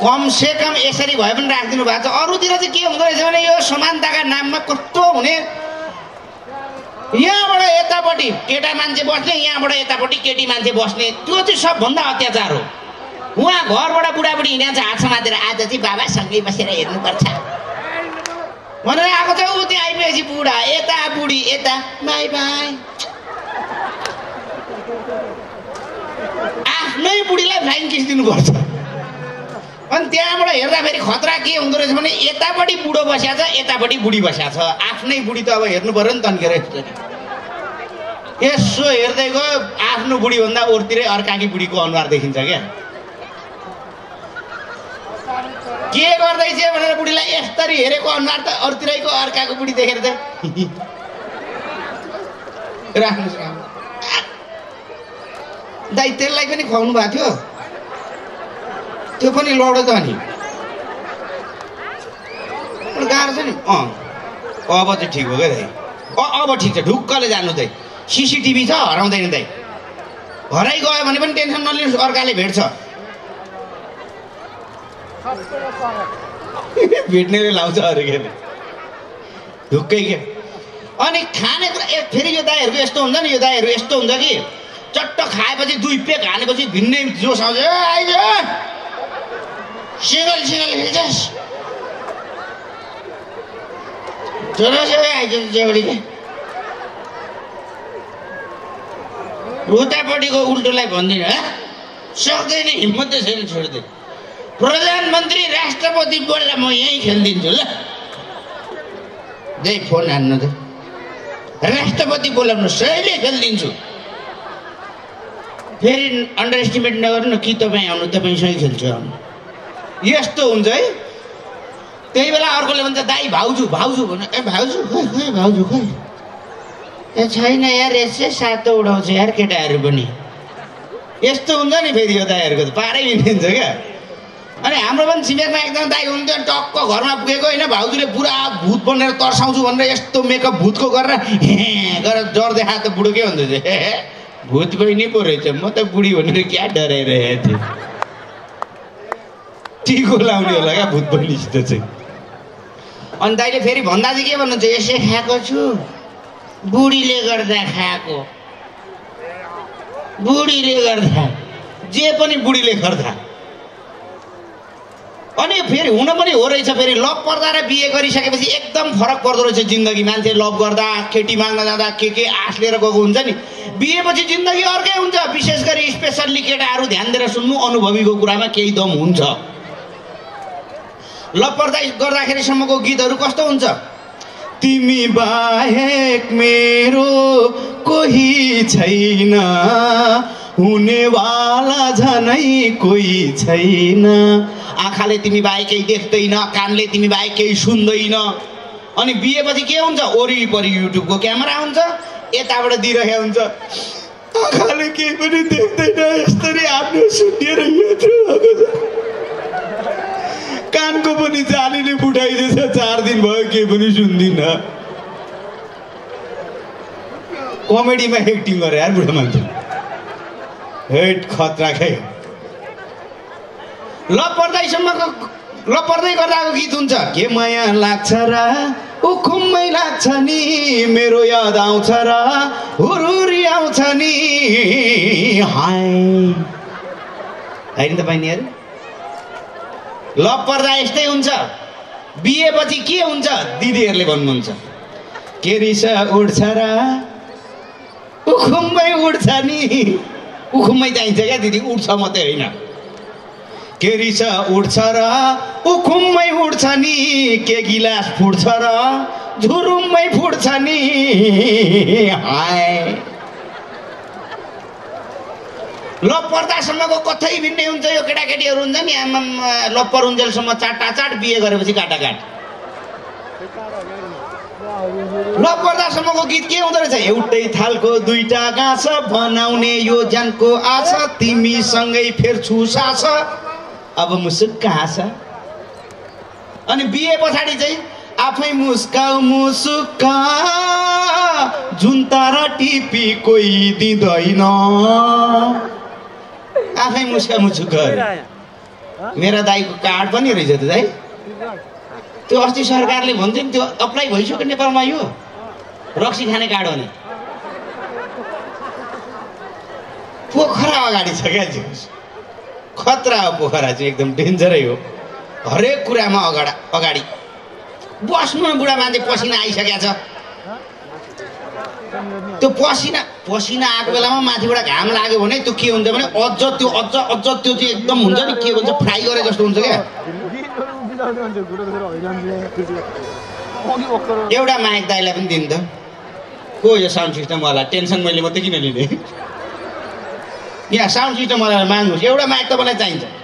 कमसे कम यसरी भए पनि राखिदिनु भएको छ। अरूतिर चाहिँ के हुँदो रहेछ भने यो समानताका नाममा कस्तो हुने? यहाँबाट यतापट्टि केटा मान्छे बस्ने यहाँबाट यतापट्टि केटी मान्छे बस्ने त्यो चाहिँ सबभन्दा अत्याचार हो। उहाँ घरबाट बुढाबुढी हिँडेको छ हात समातेर आज चाहिँ बाबासँगै बसेर हेर्नुपर्छ। भनेर आएको छ ऊ त्यहाँ आइपुगेपछि बुढा यता बुढी यता बाई बाई। आफ्नै बुढीलाई फ्लाइङ किस दिनुपर्छ? अनि त्यहाँबाट हेर्दाखेरि खतरा के हुँदो रहेछ भने यतापट्टि बुढो बसिया छ यतापट्टि बुढी बसिया छ। आफ्नै बुढी त अब हेर्नु पऱ्यो नि तन्केर यसो हेर्दै गयो आफ्नो बुढीभन्दा ओर्तिरै अर्काकी बुढीको अनुहार देखिन्छ क्या। के गर्दैछ भनेर बुढीलाई यसरी हेरेको अनुहार त अरूतिरैको अर्काको बुढी देखेर त। राख्नुहोस् दाइ त्यसलाई पनि खुवाउनु भएको थियो? त्यो पनि लडो त नि। गाह्रो छ नि। अँ। अब चाहिँ ठिक हो क्या दाइ। अ अब ठिक छ। ढुक्कले जानु दाइ। सिसिटिभी छ हराउँदैन दाइ। हराइ गयो भने पनि टेन्सन नलिनुहोस् अर्काले भेट्छ। भेट्नेले लाउँछ अरे के ढुक्कै के? अनि खानेकुरा ए फेरि यो दाईहरूको यस्तो हुन्छ नि यो दाईहरू यस्तो हुन्छ कि चट्ट खाएपछि दुई पेक हालेपछि भिन्नै जोस आउँछ। आइज! सिङ्गल सिङ्गल खेल्छस् छोरा जेवडी के उतापट्टिको उल्टोलाई भनिदिनु है सक्दैन हिम्मत छैन छोडिदिनु प्रधानमन्त्री राष्ट्रपति बोल्दा म यहीँ खेलिदिन्छु ल जै फोन हान्नु त राष्ट्रपति बोलाउनु सहिले खेलिदिन्छु फेरि अन्डर एस्टिमेट नगर्नु कि तपाईँ आउनु तपाईँसँग खेल्छु आउनु यस्तो हुन्छ है। त्यही बेला अर्कोले भन्छ दाई भाउजू भाउजू भन्नु ए भाउजू खोइ खोइ भाउजू खोइ ए छैन यार यसै सातो उडाउँछ यार केटाहरू पनि। यस्तो हुन्छ नि फेरि यो दाईहरूको त पारै लिन्छ क्या। अनि हाम्रो पनि छिमेकमा एकजना दाई हुनुहुन्थ्यो टक्क घरमा पुगेको होइन भाउजूले पुरा भूत बनेर तर्साउँछु भनेर यस्तो मेकअप भूतको गरेर हे गरेर डर देखा त बुढो के भन्दैछ हे हे, भूत बहिनी पो रहेछ म त बुढी भनेर क्या डराइरहेको थिएँ। टिको लाउने होला क्या भूत बहिनीसित चाहिँ। अनि दाइले फेरि भन्दा चाहिँ के भन्नुहुन्छ? यसै खाएको छु। बुढीले गर्दा खाएको। बुढीले गर्दा। जे पनि बुढीले गर्दा। अनि फेरि हुन पनि हो रहेछ फेरि। लभ पर्दा र बिहे गरिसकेपछि एकदम फरक पर्दो रहेछ जिन्दगी। मान्छे लभ गर्दा केटी माग्न जाँदा के के आश लिएर गएको हुन्छ नि। बिहेपछि जिन्दगी अर्कै हुन्छ। विशेष गरी स्पेसल्ली केटाहरू ध्यान दिएर सुन्नु अनुभवीको कुरामा केही दम हुन्छ। लभ पर्दा गर्दाखेरिसम्मको गीतहरू कस्तो हुन्छ? तिमी बाहेक मेरो कोही छैन हुनेवाला झनै कोही छैन। आँखाले तिमी बाहेक केही देख्दैन कानले तिमी बाहेक केही सुन्दैन। अनि बिहेपछि के हुन्छ? वरिपरि युट्युबको क्यामेरा हुन्छ यताबाट दिइरहेको हुन्छ। आँखाले केही पनि देख्दैन यसरी आफ्नो भएको छ। कानको पनि जालीले फुटाइदिएछ चार दिन भयो केही पनि सुन्दिनँ। कमेडीमा एक्टिङ गरे यार बुढो मान्छे। हेट खतरा खै ल पर्दैसम्मको ल पर्दै गर्दाको गीत हुन्छ। के माया लाग्छ र? उखुम्मै लाग्छ नि मेरो याद आउँछ र? हुरुरी आउँछ नि हाय। होइन त बहिनीहरू लभ पर्दा यस्तै हुन्छ। बिहेपछि के हुन्छ? दिदीहरूले भन्नुहुन्छ। के रिस उठ्छ र? उखुम्मै उठ्छ नि। उखुम्मै चाहिन्छ क्या दिदी उठ्छ मात्रै होइन। के रिस उठ्छ र? उखुम्मै उठ्छ नि। के गिलास फुट्छ र? झुरुम्मै फुट्छ नि। हाय। लप पर्दासम्मको कतै भिन्नै हुन्छ यो केटाकेटीहरू हुन्छ नि? आमा लप्पर उन्जेलसम्म चाटा चाट बिहे गरेपछि काटाकाट। लप पर्दासम्मको गीत के हुँदो रहेछ? एउटै थालको दुईटा गाँस बनाउने यो ज्यानको आशा तिमीसँगै फेर्छु सास। अब मुसुक्क हाँस। अनि बिहे पछाडि चाहिँ आफै मुस्काउ मुसुक्क। जुन तारा टिपी कोही दिँदैन। आफै मुस्का मुचुक मेरा दाईको कार्ड पनि रहेछ त दाई। त्यो अस्ति सरकारले भन्थ्यो नि त्यो अप्लाई भइसक्यो नेपालमा यो। रक्सी खाने कार्ड हो नि। पोखरा अगाडि छ क्या जिउ खतरा हो पोखरा चाहिँ एकदम डेन्जरै हो। हरेक कुरामा अगाडि अगाडि। बस्नु बुढा मान्छे पसिना आइसकेको छ। त्यो पसिना पसिना आएको बेलामा माथिबाट घाम लाग्यो भने त्यो के हुन्छ भने अझ त्यो अझ अझ त्यो चाहिँ एकदम हुन्छ नि के भन्छ फ्राई गरे जस्तो हुन्छ क्या। एउटा माइक दाईलाई पनि दिनु त। को यो साउन्ड सिस्टम वाला? टेन्सन मैले मात्रै किन लिने? यहाँ साउन्ड सिस्टम वाला माग्नुहोस् एउटा माइक तपाईँलाई चाहिन्छ।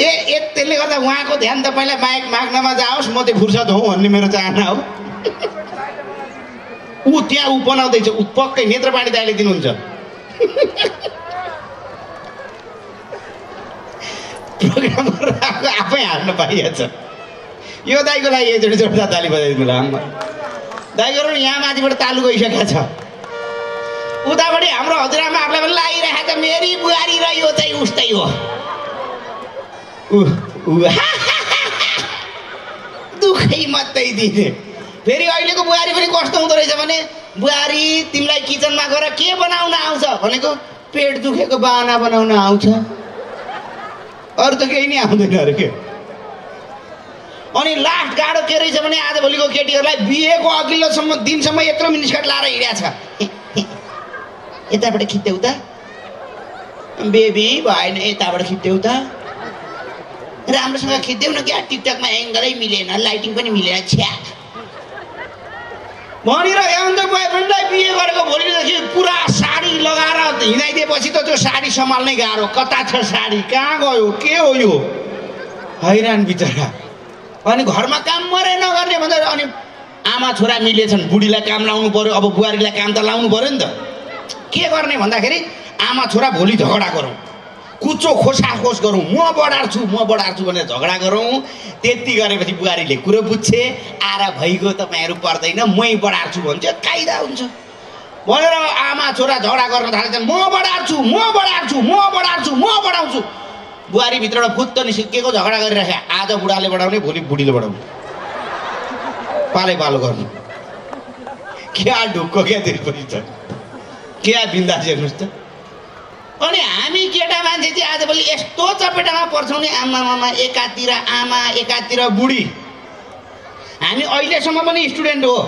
ए ए त्यसले गर्दा उहाँको ध्यान तपाईँलाई माइक माग्नमा जाओस् म चाहिँ फुर्सद हौ भन्ने मेरो चाहना हो। ऊ त्यहाँ ऊ बनाउँदैछ ऊ पक्कै नेत्रपाणी दाइले दिनुहुन्छ। आफै हाँस्न पाइहाल्छ यो दाईको लागि एकचोटि जोड्दा ताली बजाइदिनु ल आम्मा। दाईको यहाँ माथिबाट तालु गइसकेको छ। उतापट्टि हाम्रो हजुरआमाहरूलाई पनि लागिरहेको छ मेरी बुहारी र यो चाहिँ उस्तै हो। दुखै मात्रै दिने फेरि अहिलेको बुहारी पनि कस्तो हुँदो रहेछ भने बुहारी तिमीलाई किचनमा गएर के बनाउन आउँछ भनेको पेट दुखेको बाहना बनाउन आउँछ अरू त केही नै आउँदैन अरे के अनि लास्ट गाडो के रहेछ भने आजभोलिको केटीहरूलाई बिहेको अघिल्लोसम्म दिनसम्म यत्रो मिनिस्कट लाएर हिँडेको छ यताबाट खिच्थ्यौ त बेबी भएन यताबाट खिच्थ्यौ त राम्रोसँग खिच्देऊ न क्या टिकटकमा एङ्गलै मिलेन लाइटिङ पनि मिलेन छ्या। भनेर एउटा बोयफ्रेन्डलाई बिहे गरेको भोलिदेखि पुरा साडी लगाएर हिँडाइदिएपछि त त्यो साडी सम्हाल्नै गाह्रो। कता छ साडी? कहाँ गयो? के हो यो? हैरान बिचरा। अनि घरमा काम मरे नगर्ने भन्दा अनि आमा छोरा मिलेछन् बुढीलाई काम लाउनु पऱ्यो अब बुहारीलाई काम त लाउनु पऱ्यो नि त। के गर्ने भन्दाखेरि आमा छोरा भोलि झगडा गरौँ। कुचो खोसाखोस गरौँ। म बढार्छु म बढार्छु भनेर झगडा गरौँ। त्यति गरेपछि बुहारीले कुरो बुझ्छे आएर भइगयो तपाईँहरू पर्दैन मै बढार्छु भन्छ। काइदा हुन्छ। भनेर आमा छोरा झगडा गर्न थालेछन्। म बढार्छु म बढार्छु म बढार्छु म बढाउँछु। बुहारी भित्रबाट फुत्त निस्केको झगडा गरिराखे आज बुढाले बढाउने भोलि बुढीले बढाउने। पालै पालो गर्नु। क्या ढुक्को क्या त्यसपछि छ? क्या बिन्दास हेर्नुहोस् त। अनि हामी केटा मान्छे चाहिँ आजभोलि यस्तो चपेटामा पर्छौँ नि आमामामा एकातिर आमा एकातिर बुढी। हामी अहिलेसम्म पनि स्टुडेन्ट हो।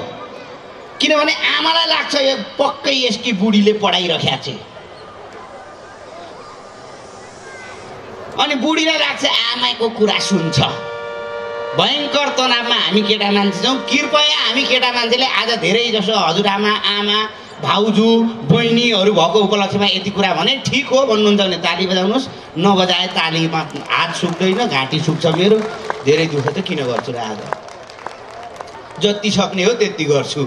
किनभने आमालाई लाग्छ यो पक्कै यसकी बुढीले पढाइराखेको छ। अनि बुढीलाई लाग्छ आमाको कुरा सुन्छ। भयङ्कर तनावमा हामी केटा मान्छे छौँ। कृपया हामी केटा मान्छेले आज धेरै जसो हजुरआमा आमा भाउजू बहिनीहरू भएको उपलक्ष्यमा यति कुरा भने ठिक हो भन्नुहुन्छ भने ताली बजाउनुहोस्। नबजाए तालीमा हात सुक्दैन घाँटी सुक्छ मेरो। धेरै दुःख त किन गर्छु र आज? जति सक्ने हो त्यति गर्छु।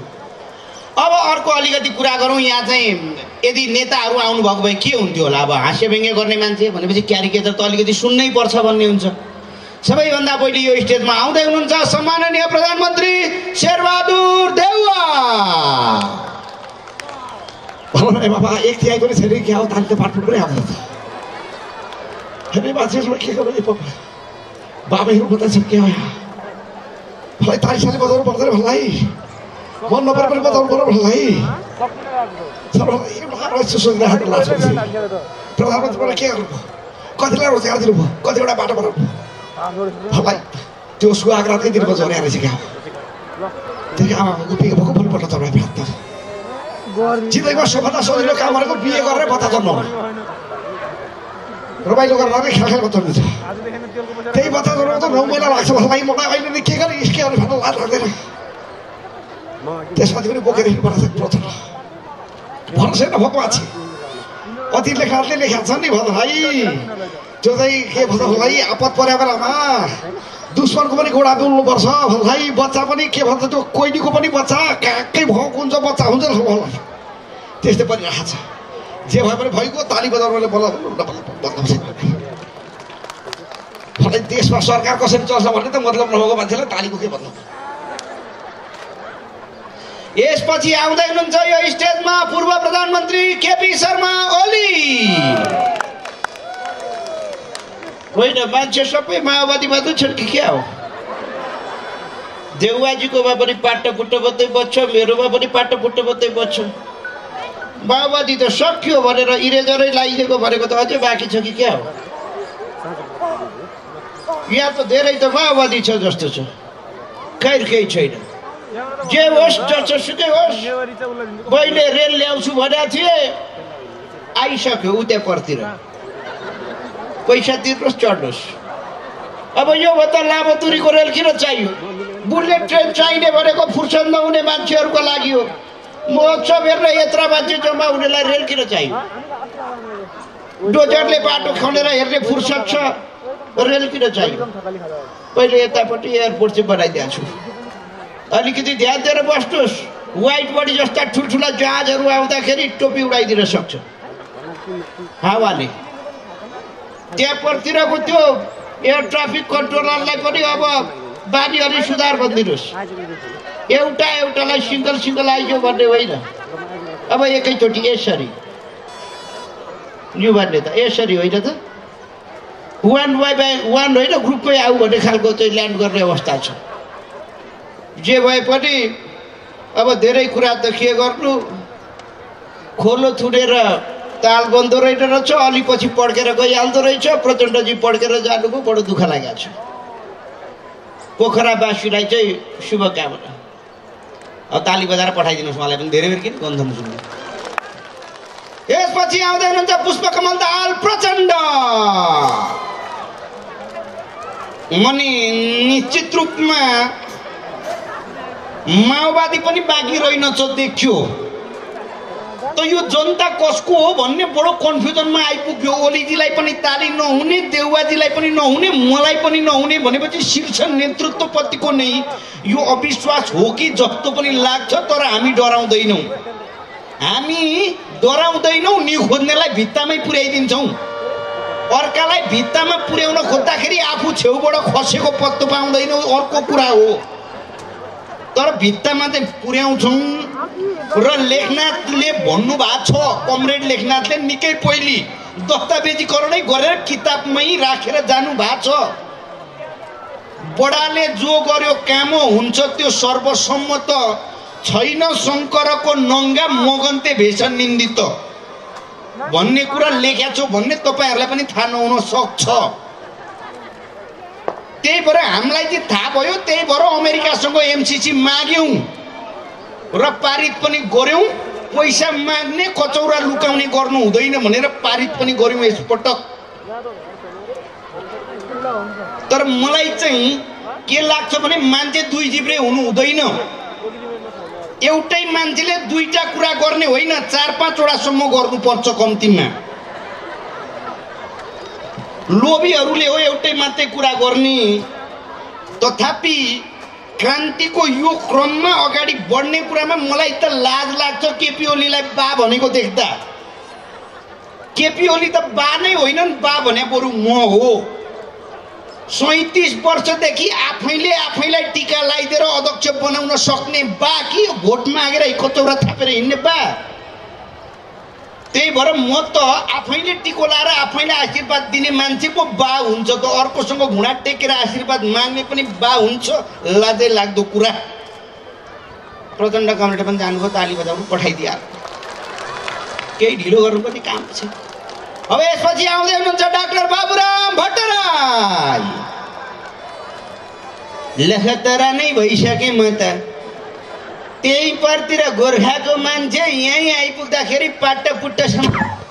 अब अर्को अलिकति कुरा गरौँ यहाँ चाहिँ यदि नेताहरू आउनुभएको भए के हुन्थ्यो होला? अब हाँस्य व्यङ्ग्य गर्ने मान्छे भनेपछि क्यारिकेचर त अलिकति सुन्नै पर्छ भन्ने हुन्छ। सबैभन्दा पहिले यो स्टेजमा आउँदै हुनुहुन्छ सम्माननीय प्रधानमन्त्री शेरबहादुर देउवा। भवन बाबा एक तिहाई पनि छैन क्या हो मान्छेहरूमा के गर्नु पप्पा बाबाहरू बताउँछ के हो मलाई ताली साली बजाउनु पर्दैन मन नपरे पनि पर्यो प्रधानमन्त्रीबाट के गर्नुभयो कतिलाई रोजगार दिनुभयो कतिवटा बाटो बनाउनु त्यो सुहाग रातकै दिनमा झर्या रहेछ क्या त्यो आमाको बिहे भएको भोलिपल्ट तपाईँ प्राप्त जिन्दगीमा सबभन्दा सजिलो काम गरेको बिहे गरेर बच्चा जन्माउनु रमाइलो गरेर नै खेल खेल बचाउनु छ त्यही बच्चा जन्माउनु त नौ महिना लाग्छ भाइ मलाई अहिले के गर्ने भने भन्नु लाज लाग्दैन त्यसमाथि पनि बोकेर हिँड्नुपर्छ भन्नु छैन कति लेखाहरूले छन् नि भाइ त्यो चाहिँ के भन्छ आपत पर्या बेलामा दुश्मनको पनि घोडा दुल्नुपर्छ भन्नु भाइ बच्चा पनि के भन्छ त्यो कोइलीको पनि बच्चा काकै भएको हुन्छ बच्चा हुन्छ होला त्यस्तै परिरहेको छ। जे भए पनि भइगयो ताली बजाउनुले बल्ल मलाई देशमा सरकार कसरी चल्छ भन्ने त मतलब नभएको मान्छेलाई तालीको के मतलब यसपछि आउँदै हुनुहुन्छ यो स्टेजमा पूर्व प्रधानमन्त्री केपी शर्मा ओली। होइन मान्छे सबै माओवादीमा त छन् कि क्या हो देउवाजीकोमा पनि पाटो पुट्टो बत्दै बज्छ मेरोमा पनि पाटो पुट्टो बत्दै बज्छ माओवादी त सक्यो भनेर इरेजरै लगाइदिएको भनेको त अझै बाँकी छ कि क्या हो यहाँ त धेरै त माओवादी छ जस्तो छ खैर केही छैन जे होस् जसोसुकै होस् मैले रेल ल्याउँछु भनेको थिएँ आइसक्यो उतापट्टितिर पैसा तिर्नुहोस् चढ्नुहोस्। अब यो भन्दा लामो दुरीको रेल किन चाहियो? बुलेट ट्रेन चाहिने भनेको फुर्सद नहुने मान्छेहरूको लागि हो। महोत्सव हेर्न यत्र मान्छे जम्मा हुनेलाई रेल किन चाहियो? डोजरले बाटो खनेर हेर्ने फुर्सद छ रेल किन चाहियो? पहिले यतापट्टि एयरपोर्ट चाहिँ बनाइदिएको छु। अलिकति ध्यान दिएर बस्नुहोस्। वाइट बडी जस्ता ठुल्ठुला जहाजहरू आउँदाखेरि टोपी उडाइदिन सक्छ। हावाले। त्यहाँपट्टितिरको त्यो एयर ट्राफिक कन्ट्रोलरलाई पनि अब बानी अलि सुधार भनिदिनुहोस् एउटा एउटालाई सिङ्गल सिङ्गल आइयो भन्ने होइन। अब एकैचोटि यसरी। यो भन्ने त यसरी होइन त? वान बाई बाई वान होइन ग्रुपमै आऊ भन्ने खालको चाहिँ ल्यान्ड गर्ने अवस्था छ। जे भए पनि अब धेरै कुरा त के गर्नु? खोलो थुनेर ताल बन्दो रहेन रहेछ अलि पछि पड्केर गइहाल्दो रहेछ प्रचण्डजी पड्केर जानुभयो बडो दुःख लागेको छ पोखरावासीलाई चाहिँ शुभकामना अब ताली बजाएर पठाइदिनुहोस् मलाई पनि धेरै बेर किन गन्धम सुन्नु यसपछि आउँदै हुनुहुन्छ पुष्पकमल दाल प्रचण्ड अनि निश्चित रूपमा माओवादी पनि बाँकी रहेनछ देखियो त यो जनता कसको हो भन्ने बडो कन्फ्युजनमा आइपुग्यो। ओलीजीलाई पनि ताली नहुने देउवाजीलाई पनि नहुने मलाई पनि नहुने भनेपछि शीर्ष नेतृत्वप्रतिको नै यो अविश्वास हो कि जस्तो पनि लाग्छ तर हामी डराउँदैनौँ। हामी डराउँदैनौँ निउ खोज्नेलाई भित्तामै पुर्याइदिन्छौँ। अर्कालाई भित्तामा पुर्याउन खोज्दाखेरि आफू छेउबाट खसेको पत्तो पाउँदैनौँ अर्को कुरा हो। तर भित्तामा चाहिँ पुर्याउँछौँ। र लेखनाथले भन्नुभएको छ कमरेड लेखनाथले निकै पहिली दस्तावेजीकरणै गरेर किताबमै राखेर जानु भएको छ। बडाले जो गर्यो काम हुन्छ त्यो सर्वसम्मत छैन। शङ्करको नङ्गा मगन्ते भेष निन्दित। भन्ने कुरा लेखेको छु भन्ने तपाईँहरूलाई पनि थाहा नहुन सक्छ। त्यही भएर हामीलाई चाहिँ थाहा भयो त्यही भएर अमेरिकासँग एमसिसी माग्यौँ। र पारित पनि गऱ्यौँ। पैसा माग्ने कचौरा लुकाउने गर्नु हुँदैन भनेर पारित पनि गऱ्यौँ यसपटक। तर मलाई चाहिँ के लाग्छ भने मान्छे दुई जिब्रे हुनु हुँदैन। एउटै मान्छेले दुईटा कुरा गर्ने होइन चार पाँचवटासम्म गर्नुपर्छ कम्तीमा। लोभीहरूले हो एउटै मात्रै कुरा गर्ने। तथापि क्रान्तिको यो क्रममा अगाडि बढ्ने कुरामा मलाई त लाज लाग्छ केपी ओलीलाई बा भनेको देख्दा। केपी ओली त बा नै होइनन् बा भने बरु म हो। सैतिस वर्षदेखि आफैले आफैलाई टिका लगाइदिएर अध्यक्ष बनाउन सक्ने बा कि भोट मागेर कचौरा थापेर हिँड्ने बा? त्यही भएर म त आफैले टिको लाएर आफैले आशीर्वाद दिने मान्छे पो बा हुन्छ त। अर्कोसँग घुँडा टेकेर आशीर्वाद माग्ने पनि बा हुन्छ। लाजै लाग्दो कुरा। प्रचण्ड कमरेड पनि जानुभयो ताली बजाउनु पठाइदियो। केही ढिलो गर्नु पनि काम छ। अब यसपछि आउँदै हुनुहुन्छ डाक्टर बाबुराम भट्टराई। लेखतरा नै भइसकेँ म त। त्यही परतिर गोर्खाको मान्छे यहीँ आइपुग्दाखेरि पाट्टा पुट्टासम्म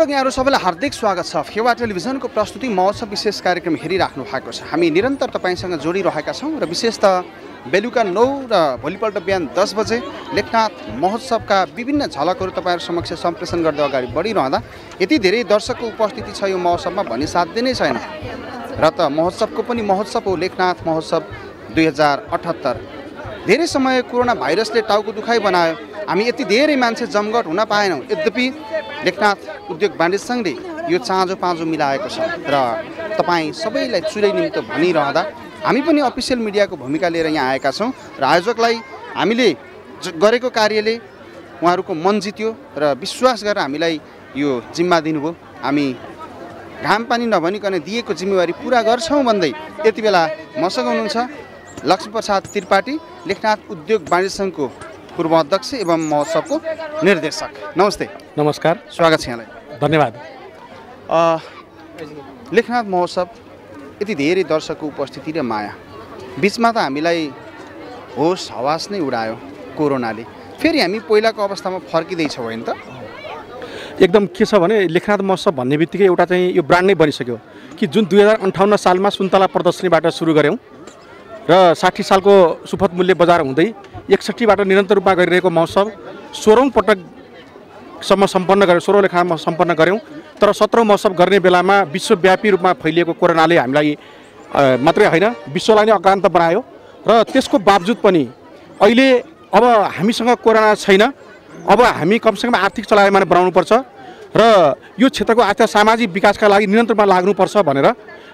एकपटक यहाँहरू सबैलाई हार्दिक स्वागत छ। फेवा टेलिभिजनको प्रस्तुति महोत्सव विशेष कार्यक्रम हेरिराख्नु भएको छ। हामी निरन्तर तपाईँसँग जोडिरहेका छौँ र विशेष त बेलुका नौ र भोलिपल्ट बिहान दस बजे लेखनाथ महोत्सवका विभिन्न झलकहरू तपाईँहरू समक्ष सम्प्रेषण गर्दै अगाडि बढिरहँदा यति धेरै दर्शकको उपस्थिति छ यो महोत्सवमा भन्ने साध्य नै छैन। र त महोत्सवको पनि महोत्सव हो लेखनाथ महोत्सव दुई हजार अठहत्तर। धेरै समय कोरोना भाइरसले टाउको दुखाइ बनायो। हामी यति धेरै मान्छे जमघट हुन पाएनौँ। यद्यपि लेखनाथ उद्योग वाणिज्य सङ्घले यो चाँजो पाँजो मिलाएको छ र तपाईँ सबैलाई चुरै निमित्त भनिरहँदा हामी पनि अफिसियल मिडियाको भूमिका लिएर यहाँ आएका छौँ र आयोजकलाई हामीले गरेको कार्यले उहाँहरूको मन जित्यो र विश्वास गरेर हामीलाई यो जिम्मा दिनुभयो। हामी घाम पानी नभनिकन दिएको जिम्मेवारी पुरा गर्छौँ भन्दै यति बेला मसँग हुनुहुन्छ लक्ष्मीप्रसाद त्रिपाठी। लेखनाथ उद्योग वाणिज्य सङ्घको पूर्व अध्यक्ष एवं महोत्सवको निर्देशक। नमस्ते। नमस्कार। स्वागत छ यहाँलाई। धन्यवाद। लेखनाथ महोत्सव यति धेरै दर्शकको उपस्थिति र माया। बिचमा त हामीलाई होस हवास नै उडायो कोरोनाले। फेरि हामी पहिलाको अवस्थामा फर्किँदैछौँ होइन त? एकदम के छ भने लेखनाथ महोत्सव भन्ने बित्तिकै एउटा चाहिँ यो ब्रान्ड नै बनिसक्यो कि जुन दुई हजार अन्ठाउन्न सालमा सुन्तला प्रदर्शनीबाट सुरु गऱ्यौँ। र साठी सालको सुपथ मूल्य बजार हुँदै एकसट्ठीबाट निरन्तर रूपमा गरिरहेको महोत्सव सोह्रौँ पटकसम्म सम्पन्न गऱ्यौँ सोह्रौँ लेखामा सम्पन्न गऱ्यौँ। तर सत्रौँ महोत्सव गर्ने बेलामा विश्वव्यापी रूपमा फैलिएको कोरोनाले हामीलाई मात्रै होइन विश्वलाई नै अक्रान्त बनायो। र त्यसको बावजुद पनि अहिले अब हामीसँग कोरोना छैन। अब हामी कमसेकम आर्थिक चलायमान बनाउनुपर्छ। र यो क्षेत्रको आर्थिक सामाजिक विकासका लागि निरन्तरमा लाग्नुपर्छ भनेर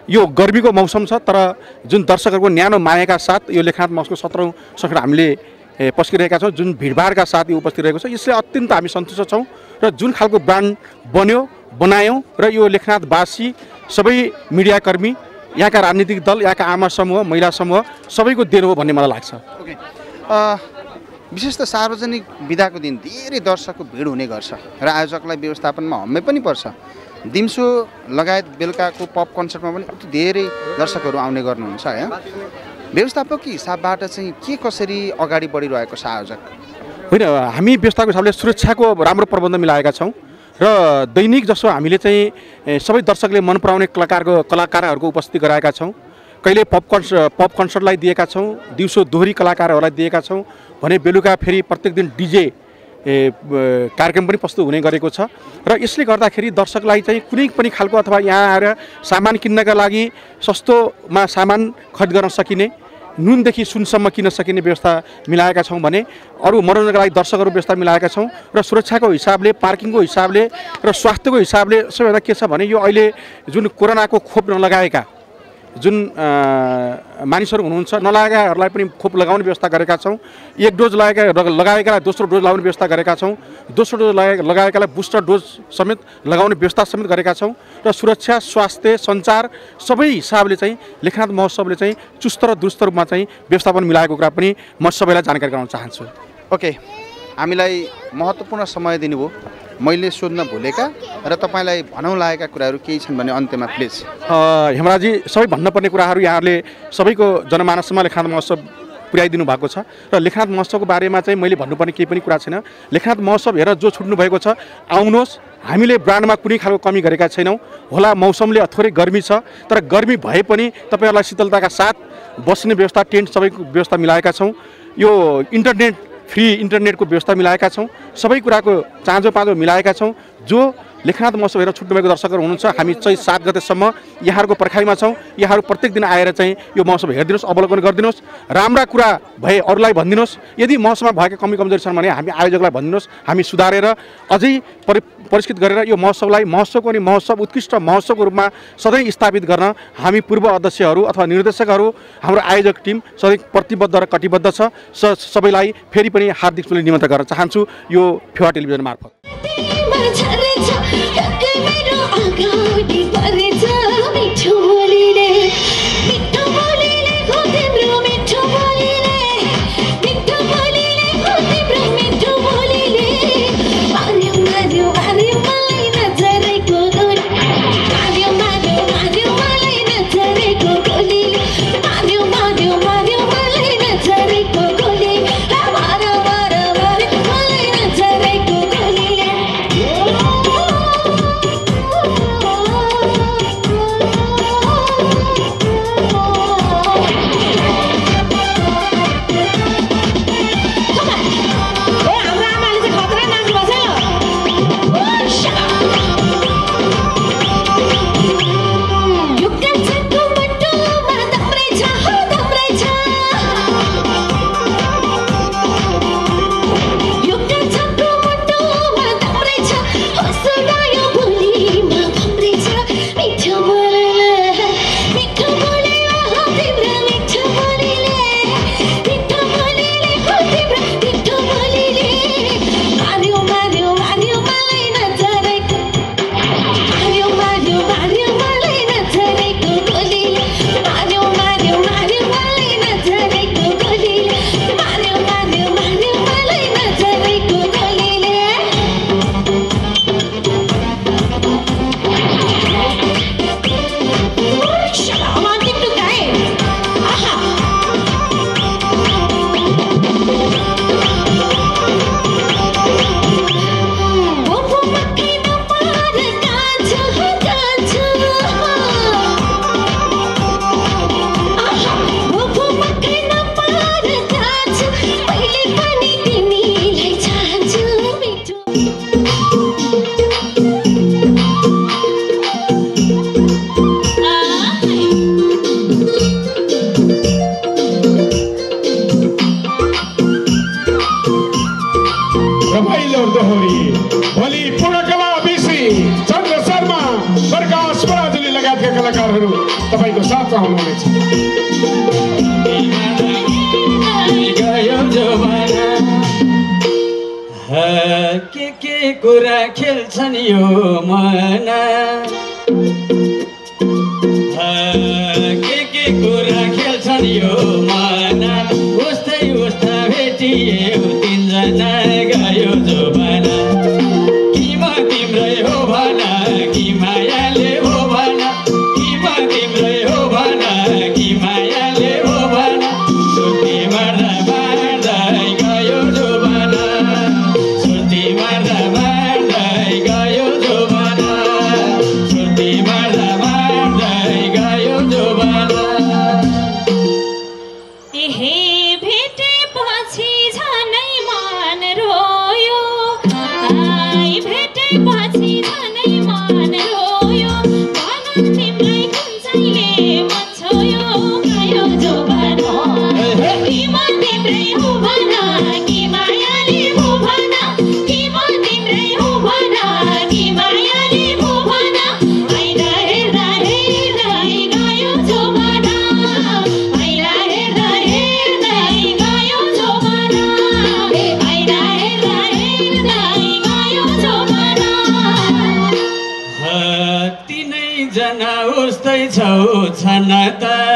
यो गर्मीको मौसम छ तर जुन दर्शकहरूको न्यानो मायाका साथ यो लेखनाथ महोत्सवको सत्रौँ सङ्कट हामीले पस्किरहेका छौँ जुन भिडभाडका साथ यो उपस्थित रहेको छ यसले अत्यन्त हामी सन्तुष्ट छौँ र जुन खालको ब्रान्ड बन्यो बनायौँ र यो लेखनाथवासी सबै मिडियाकर्मी यहाँका राजनीतिक दल यहाँका आमा समूह महिला समूह सबैको देन हो भन्ने मलाई लाग्छ। ओके। विशेष त सार्वजनिक विधाको दिन धेरै दर्शकको भिड हुने गर्छ र आयोजकलाई व्यवस्थापनमा हम्मै पनि पर्छ। दिउँसो लगायत बेलुकाको पप कन्सर्टमा पनि अति धेरै दर्शकहरू आउने गर्नुहुन्छ है? व्यवस्थापकको हिसाबबाट चाहिँ के कसरी अगाडि बढिरहेको छ आयोजक? होइन हामी व्यवस्थाको हिसाबले सुरक्षाको राम्रो प्रबन्ध मिलाएका छौँ र दैनिक जसो हामीले चाहिँ सबै दर्शकले मन पराउने कलाकारको कलाकारहरूको उपस्थिति गराएका छौँ। कहिले पप कन्स पप कन्सर्टलाई दिएका छौँ दिउँसो दोहोरी कलाकारहरूलाई दिएका छौँ भने बेलुका फेरि प्रत्येक दिन डिजे कार्यक्रम पनि प्रस्तुत हुने गरेको छ। र यसले गर्दाखेरि दर्शकलाई चाहिँ कुनै पनि खालको अथवा यहाँ आएर सामान किन्नका लागि सस्तोमा सामान खरिद गर्न सकिने नुनदेखि सुनसम्म किन्न सकिने व्यवस्था मिलाएका छौँ भने अरू मनोरञ्जनका लागि दर्शकहरू व्यवस्था मिलाएका छौँ र सुरक्षाको हिसाबले पार्किङको हिसाबले र स्वास्थ्यको हिसाबले सबैभन्दा के छ भने यो अहिले जुन कोरोनाको खोप नलगाएका जुन मानिसहरू हुनुहुन्छ नलगाएकाहरूलाई पनि खोप लगाउने व्यवस्था गरेका छौँ। एक डोज लगाएका लगाएकालाई दोस्रो डोज लगाउने व्यवस्था गरेका छौँ। दोस्रो डोज लगाए लगाएकालाई बुस्टर डोज समेत लगाउने व्यवस्था समेत गरेका छौँ र सुरक्षा स्वास्थ्य सञ्चार सबै हिसाबले चाहिँ लेखनाथ महोत्सवले चाहिँ चुस्त र दुरुस्त रूपमा चाहिँ व्यवस्थापन मिलाएको कुरा पनि म सबैलाई जानकारी गराउन चाहन्छु। ओके। हामीलाई महत्त्वपूर्ण समय दिनुभयो। मैले सोध्न भुलेका र तपाईँलाई भनौँ लागेका कुराहरू केही छन् भने अन्त्यमा प्लिज। हेमराजी सबै भन्नुपर्ने कुराहरू यहाँहरूले सबैको जनमानसमा लेखनाथ महोत्सव पुर्याइदिनु भएको छ र लेखनाथ महोत्सवको बारेमा चाहिँ मैले भन्नुपर्ने केही पनि कुरा छैन। लेखनाथ महोत्सव हेरेर जो छुट्नु भएको छ आउनुहोस्। हामीले ब्रान्डमा कुनै खालको कमी गरेका छैनौँ। होला मौसमले थोरै गर्मी छ तर गर्मी भए पनि तपाईँहरूलाई शीतलताका साथ बस्ने व्यवस्था टेन्ट सबैको व्यवस्था मिलाएका छौँ। यो इन्टरनेट फ्री इन्टरनेटको व्यवस्था मिलाएका छौँ। सबै कुराको चाँजो पाँजो मिलाएका छौँ। जो लेखनाथ महोत्सव हेरेर छुट्नुभएको दर्शकहरू हुनुहुन्छ। हामी चाहिँ सात गतेसम्म यहाँहरूको पर्खाइमा छौँ। यहाँहरू प्रत्येक दिन आएर चाहिँ यो महोत्सव हेरिदिनुहोस् अवलोकन गरिदिनुहोस्। राम्रा कुरा भए अरूलाई भनिदिनुहोस्। यदि महोत्सवमा भएका कमी कमजोरी छन् भने हामी आयोजकलाई भनिदिनुहोस्। हामी सुधारेर अझै परि परिष्कृत गरेर यो महोत्सवलाई महोत्सवको अनि महोत्सव उत्कृष्ट महोत्सवको रूपमा सधैँ स्थापित गर्न हामी पूर्व अध्यक्षहरू अथवा निर्देशकहरू हाम्रो आयोजक टिम सधैँ प्रतिबद्ध र कटिबद्ध छ। सबैलाई फेरि पनि हार्दिक निमन्त्रण गर्न चाहन्छु। यो फेवा टेलिभिजन मार्फत। गोलीले you. चाहिँले मन छोयो गयो छन्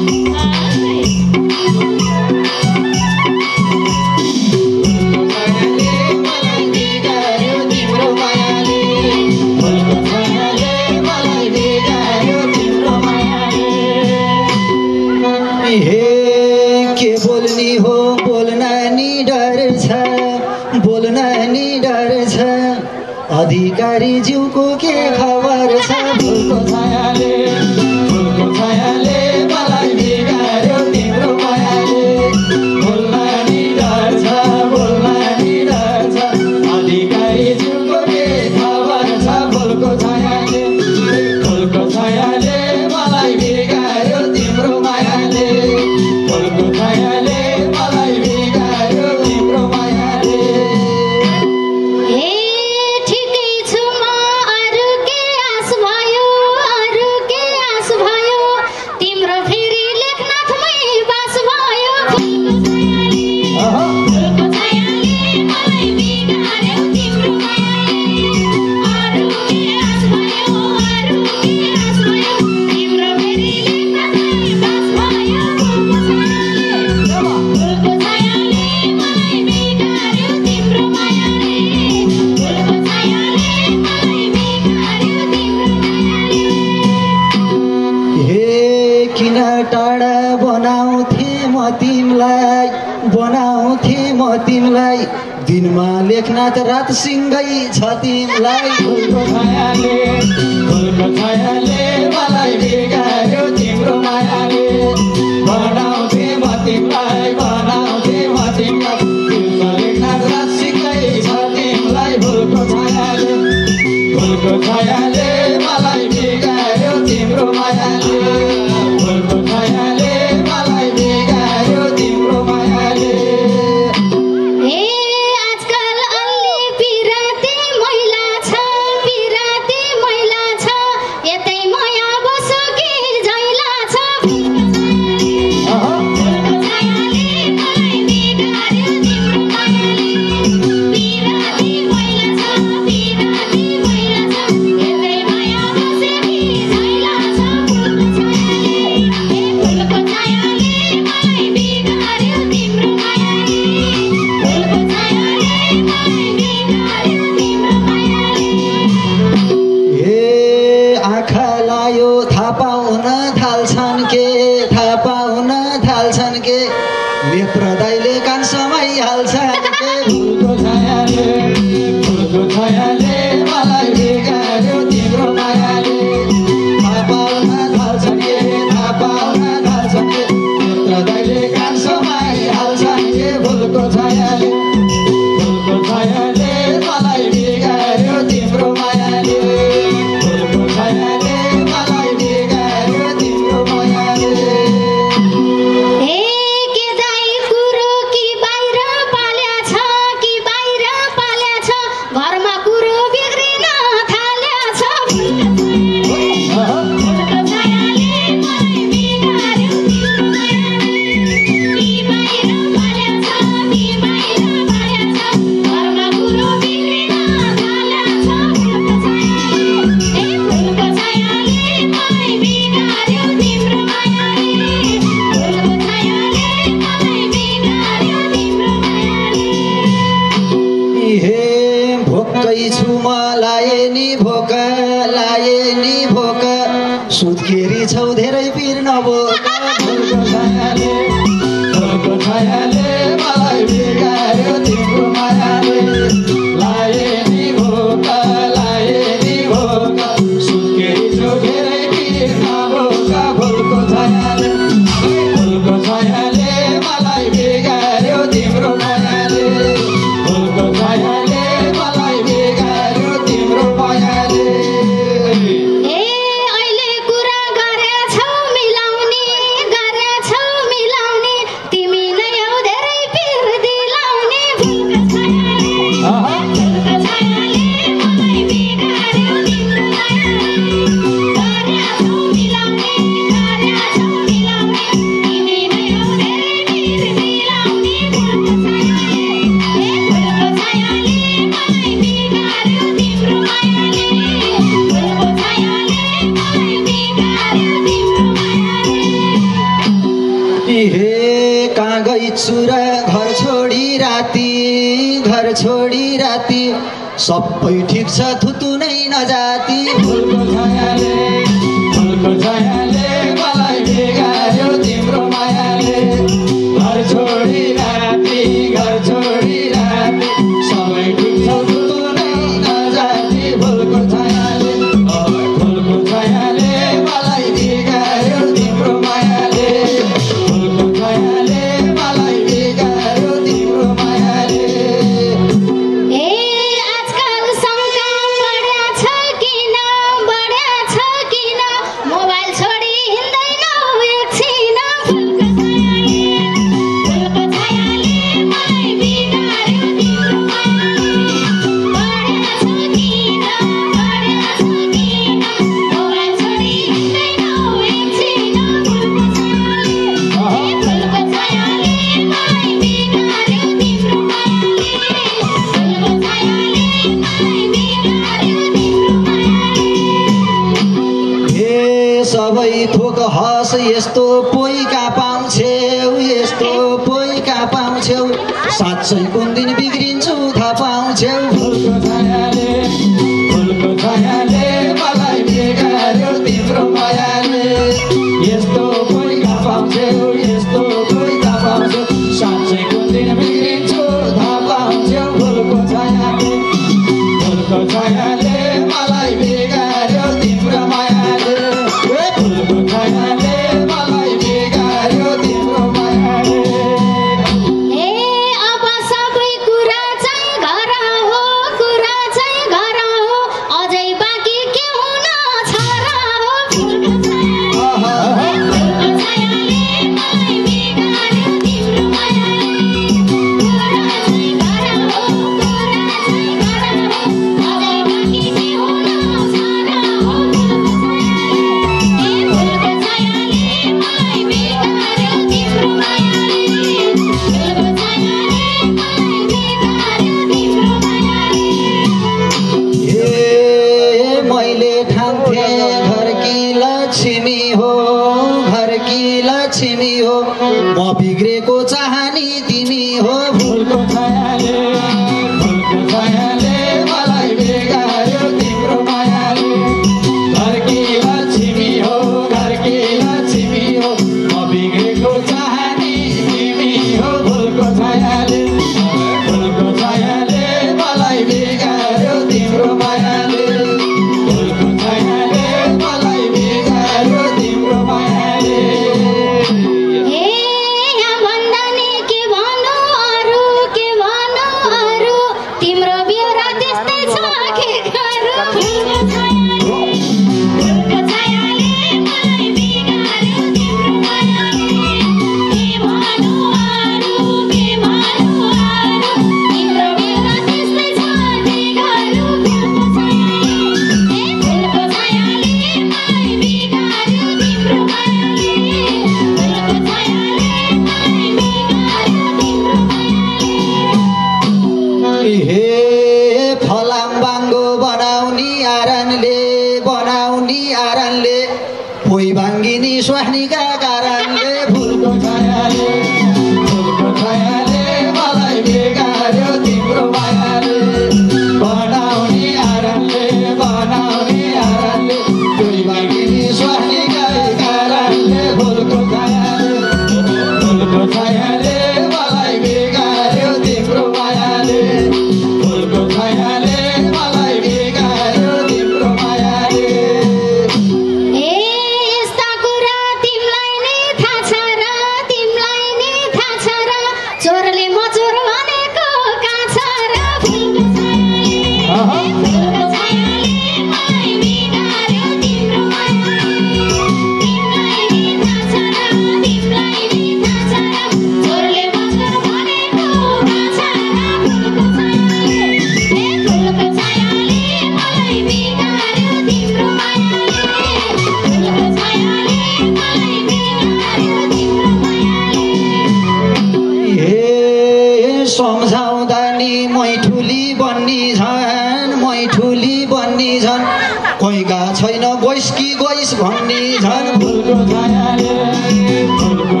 झन् फुलको छायाले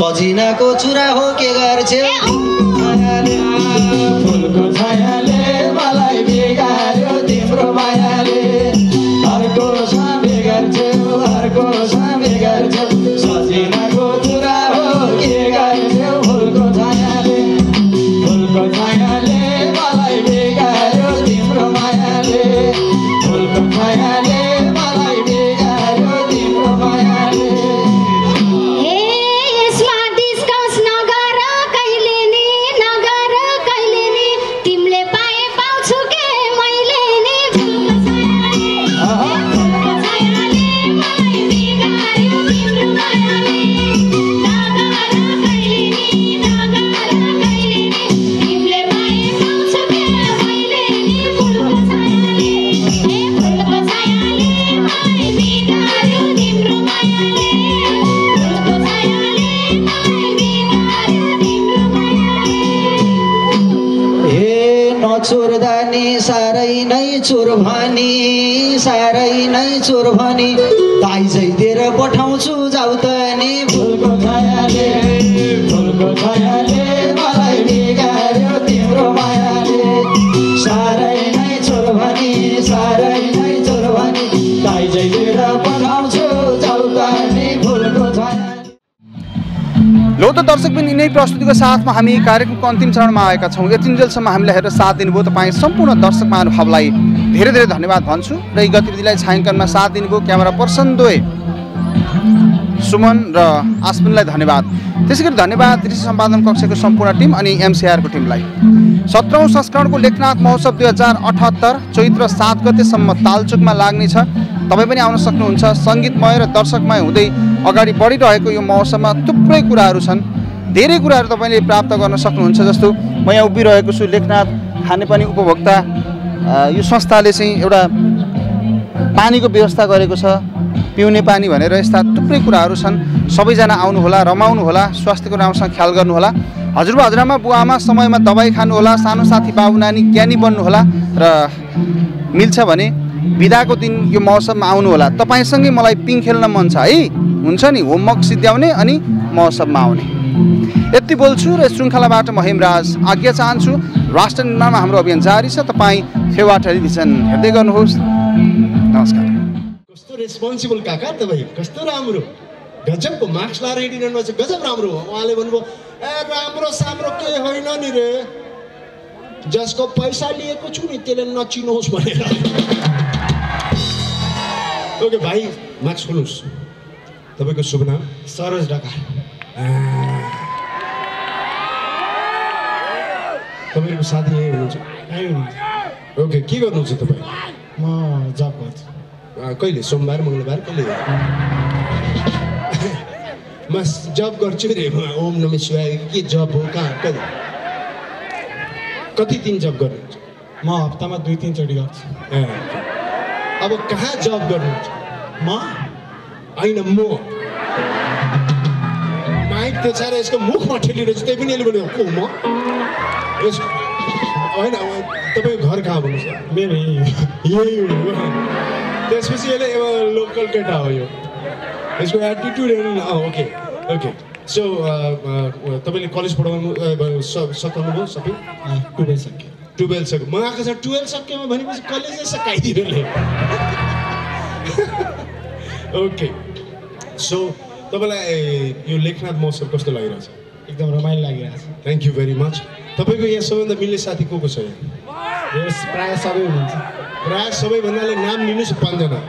सजिनाको चुरा हो के गर्छौ चोर भनी दाइजै दिएर पठाउँछु जाउ त नि फुलको छायाले फुलको छायाले मलाई बिगार्यो तिम्रो मायाले साह्रै नै चोर भनी साह्रै नै चोर भनी दाइजै दिएर पठाउँछु जाउ त नि फुलको छाया लो त दर्शकबिन यिनै प्रस्तुतिको साथमा हामी कार्यक्रमको अन्तिम चरणमा आएका छौँ यतिन्जेलसम्म हामीलाई हेरेर साथ दिनुभयो तपाईँ सम्पूर्ण दर्शक महानुभावलाई। धेरै धेरै धन्यवाद भन्छु र यी गतिविधिलाई छायाङ्कनमा साथ दिनुभयो क्यामेरा पर्सन द्वय सुमन र आसमिनलाई धन्यवाद। त्यसै गरी धन्यवाद दृश्य सम्पादन कक्षको सम्पूर्ण टिम अनि एमसिआरको टिमलाई। सत्रौँ संस्करणको लेखनाथ महोत्सव दुई हजार अठहत्तर चैत्र सात गतेसम्म तालचोकमा लाग्नेछ। तपाईँ पनि आउन सक्नुहुन्छ। सङ्गीतमय र दर्शकमय हुँदै अगाडि बढिरहेको यो महोत्सवमा थुप्रै कुराहरू छन्। धेरै कुराहरू तपाईँले प्राप्त गर्न सक्नुहुन्छ जस्तो म यहाँ उभिरहेको छु। लेखनाथ खानेपानी उपभोक्ता यो संस्थाले चाहिँ एउटा पानीको व्यवस्था गरेको छ पिउने पानी भनेर यस्ता थुप्रै कुराहरू छन्। सबैजना आउनुहोला रमाउनुहोला स्वास्थ्यको राम्रोसँग ख्याल गर्नुहोला। हजुरबा हजुरआमा बुवाआमा समयमा दबाई खानुहोला सानो साथी बाबु नानी ज्ञानी बन्नुहोला र मिल्छ भने बिदाको दिन यो मौसममा आउनुहोला। तपाईँसँगै मलाई पिङ खेल्न मन छ है? हुन्छ नि? होमवर्क सिद्ध्याउने अनि महोत्सवमा आउने। यति बोल्छु र श्रृङ्खलाबाट म हेमराज आज्ञा चाहन्छु। राष्ट्र निर्माणमा हाम्रो अभियान जारी छ। तपाईँ फेवा टेलिभिजन हेर्दै गर्नुहोस्। नमस्कार। कस्तो रेस्पोन्सिबल काका तपाईँ? कस्तो राम्रो? गजबको मार्क्स लाएर हिँडिरहनु भएको छ। गजब राम्रो हो। उहाँले भन्नुभयो ए राम्रो साम्रो केही होइन नि रे। जसको पैसा लिएको छु नि त्यसले नचिनोस् भनेर। ओके भाइ मार्क्स खोल्नुहोस्। तपाईँको शुभ नाम? सरोज ढका तपाईँको साथी यहीँ हुनुहुन्छ। यहीँ हुनुहुन्छ। ओके के गर्नुहुन्छ तपाईँ? म जब गर्छु। कहिले? सोमबार मङ्गलबार कहिले? म जब गर्छु रे ओम नम शिवाय के जब हो कहाँ कहिले? कति दिन जब गर्नुहुन्छ? म हप्तामा दुई तिनचोटि गर्छु। अब कहाँ जब गर्नुहुन्छ? म? होइन म। माइक त छाएर यसको मुखमा ठेलिरहेछ त्यही पनि यसले भन्यो को म? यस होइन अब तपाईँको घर कहाँ भन्नुहोस् मेरो यही हो। त्यसपछि यसले अब लोकल केटा हो यो। यसको एटिट्युड हेर्नु ओके ओके सो तपाईँले कलेज पढाउनु अ, ब- स- सकाउनु भयो सबै? पुगइसक्यो टुवेल्भ सक्यो। म आएको छ टुवेल्भ सक्योमा भनेपछि कलेजै सकाइदिनुले ओके सो तपाईँलाई यो लेखनाथ महोत्सव कस्तो लागिरहेछ? एकदम रमाइलो लागिरहेको छ थ्याङ्क यू भेरी मच तपाईँको यहाँ सबैभन्दा मिल्ने साथी को को छ यहाँ? यस प्रायः सबै हुनुहुन्छ। प्रायः सबै भन्नाले नाम लिनुहोस् पाँचजना।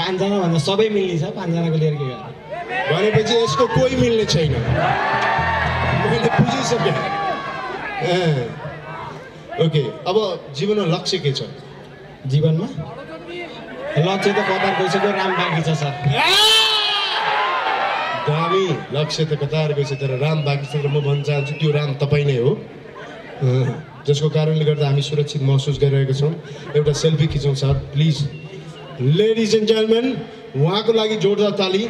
पाँचजना भन्दा सबै मिल्ने छ पाँचजनाको लिएर के गर्नु? भनेपछि यसको कोही मिल्ने छैन। मैले बुझिसकेँ। ओके अब जीवनमा लक्ष्य के छ? जीवनमा लक्ष्य त कतार गइसक्यो राम बाँकी छ सर। दामी लक्ष्य त कतार गएछ तर राम बाँकी छ र म भन्न चाहन्छु त्यो राम तपाईँ नै हो। जसको कारणले गर्दा हामी सुरक्षित महसुस गरिरहेका छौँ। एउटा सेल्फी खिचौँ sir. Please. Ladies and gentlemen उहाँको लागि जोरदार ताली।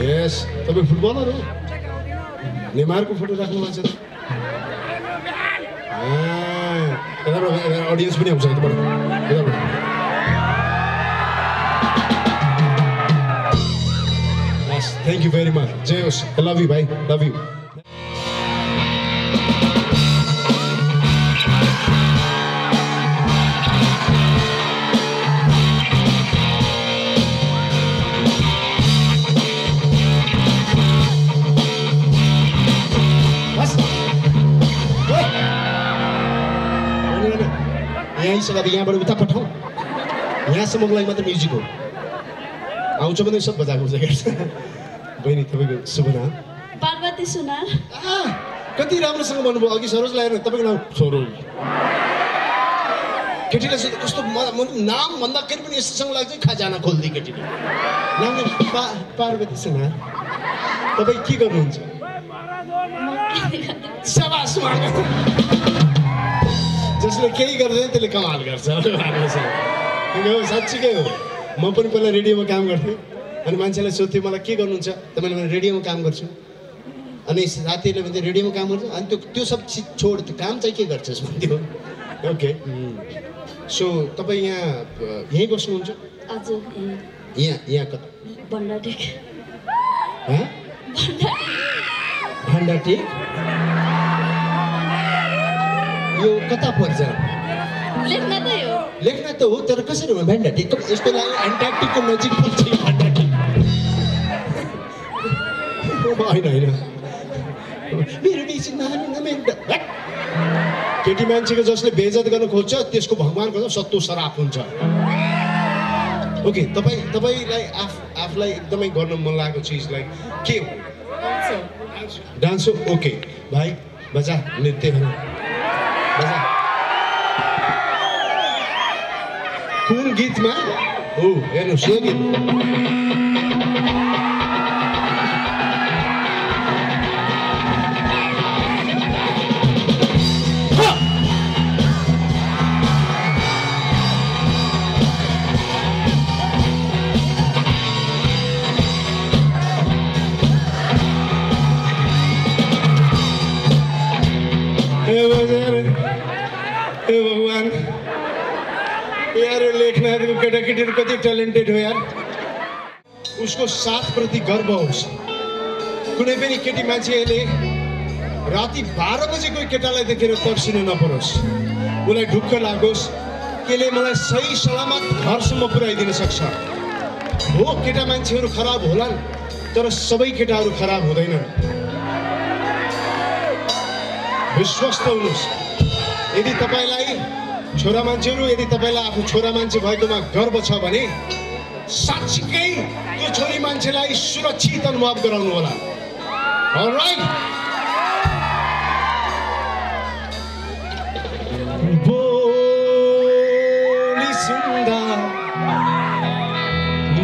यस तपाईँ फुटबलर हो? नेमारको फोटो राख्नु भएको छ अडियन्स पनि आउँछ thank you very much. Zeus, I love you, bhai. Love you. बस। हो। होइन, होइन। यहाँ आइसक्यो अब यहाँबाट उता पठाउँ यहाँसम्मको लागि मात्र म्युजिक हो आउँछ भने सब बजाएको हुन्छ बहिनी तपाईँको शुभ नाम पार्वती सुनार कति राम्रोसँग भन्नुभयो अघि सरोज लगाएर तपाईँको नाम सरोज केटीलाई चाहिँ कस्तो नाम भन्दाखेरि पनि यस्तोसँग लाग्छ खजाना खोलिदिए केटीले नाम पा पार्वती सुनार तपाईँ के गर्नुहुन्छ। जसले केही गर्दैन त्यसले कमाल गर्छ साँच्चीकै हो म पनि पहिला रेडियोमा काम गर्थेँ अनि मान्छेलाई सोध्थेँ मलाई के गर्नुहुन्छ? त मैले भने रेडियोमा काम गर्छु। अनि साथीहरूले भन्थ्यो रेडियोमा काम गर्छ? अनि त्यो त्यो सब चिज छोड त्यो काम चाहिँ के गर्छस्? भन्थ्यो। ओके सो तपाईँ यहाँ यहीँ बस्नुहुन्छ? यहाँ। यहाँ कता? भण्डाटेक हँ? भण्डाटेक यो कता पर्छ? लेख्न त हो। लेख्न त हो तर कसरी हो? भ्यान्डाटेक यस्तो लाग्यो एन्टार्क्टिकको नजिक पर्छ होइन होइन मेरो बेसी नानी नाम! केटी मान्छेको जसले बेइज्जत गर्न खोज्छ त्यसको भगवान् खोज्छ सत्तो सराप हुन्छ ओके तपाईँ तपाईँलाई आफ आफूलाई एकदमै गर्न मन लागेको चिजलाई के हो डान्स हो ओके भाइ बजा नृत्य बजा कुन गीतमा हो हेर्नुहोस् यो गीत केटाकेटीहरू कति ट्यालेन्टेड हो यार। उसको साथप्रति गर्व होस्। कुनै पनि केटी मान्छेले राति बाह्र बजे कोही केटालाई देखेर तर्सिनु नपरोस्। उसलाई ढुक्क लागोस्। त्यसले मलाई सही सलामत घरसम्म पुर्याइदिन सक्छ। हो केटा मान्छेहरू खराब होलान् तर सबै केटाहरू खराब हुँदैनन्। विश्वस्त हुनुहोस्। यदि तपाईँलाई छोरा मान्छेहरू यदि तपाईँलाई आफू छोरा मान्छे भएकोमा गर्व छ भने साँच्चीकै त्यो छोरी मान्छेलाई सुरक्षित अनुभव गराउनु होला।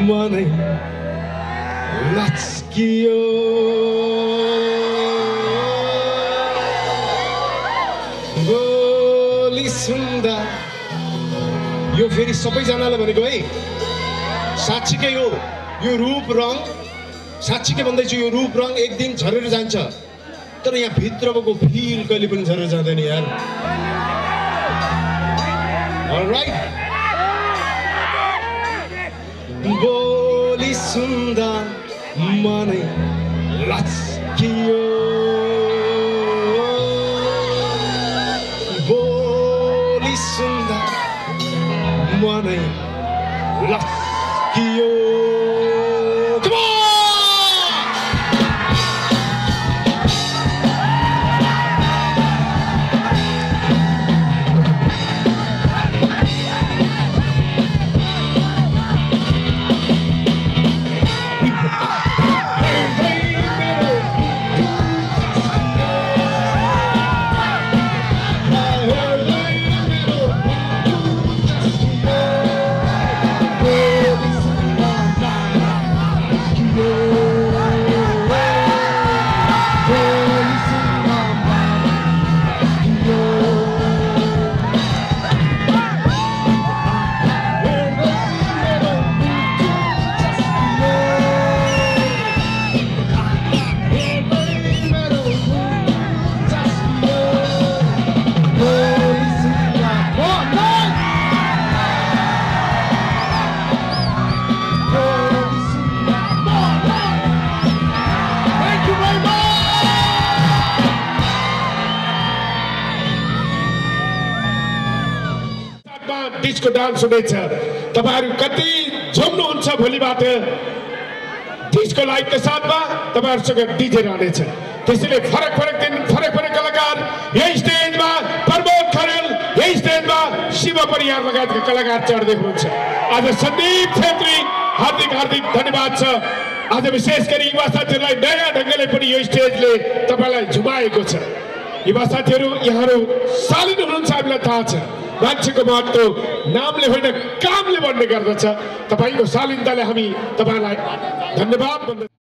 मनै लच्कियो। सबैजनालाई भनेको है साँच्चीकै हो यो रूप रङ साँच्चीकै भन्दैछु यो रूप रङ एक दिन झरेर जान्छ। तर यहाँ भित्रको फिल कहिले पनि झरेर जाँदैन यार। Alright? बोली सुन्दा मनै लच्कियो डान्स हुनेछ तपाईँहरू कति झुम्नुहुन्छ भोलिबाट? डिस्को लाइटको साथमा तपाईँहरूसँग डिजे रहनेछ त्यसैले फरक फरक दिन फरक फरक कलाकार यही स्टेजमा प्रमोद खरेल यही स्टेजमा शिव परियार लगायतका कलाकार चढ्दै हुनुहुन्छ। आज सन्दीप छेत्री हार्दिक हार्दिक धन्यवाद छ। आज विशेष गरी युवा साथीहरूलाई नयाँ ढङ्गले पनि यो स्टेजले तपाईँलाई झुमाएको छ। युवा साथीहरू यहाँहरू शालीन हुनुहुन्छ हामीलाई थाहा छ। मान्छेको महत्त्व नामले होइन कामले बढ्ने गर्दछ। तपाईँको शालीनताले हामी तपाईँलाई धन्यवाद भन्न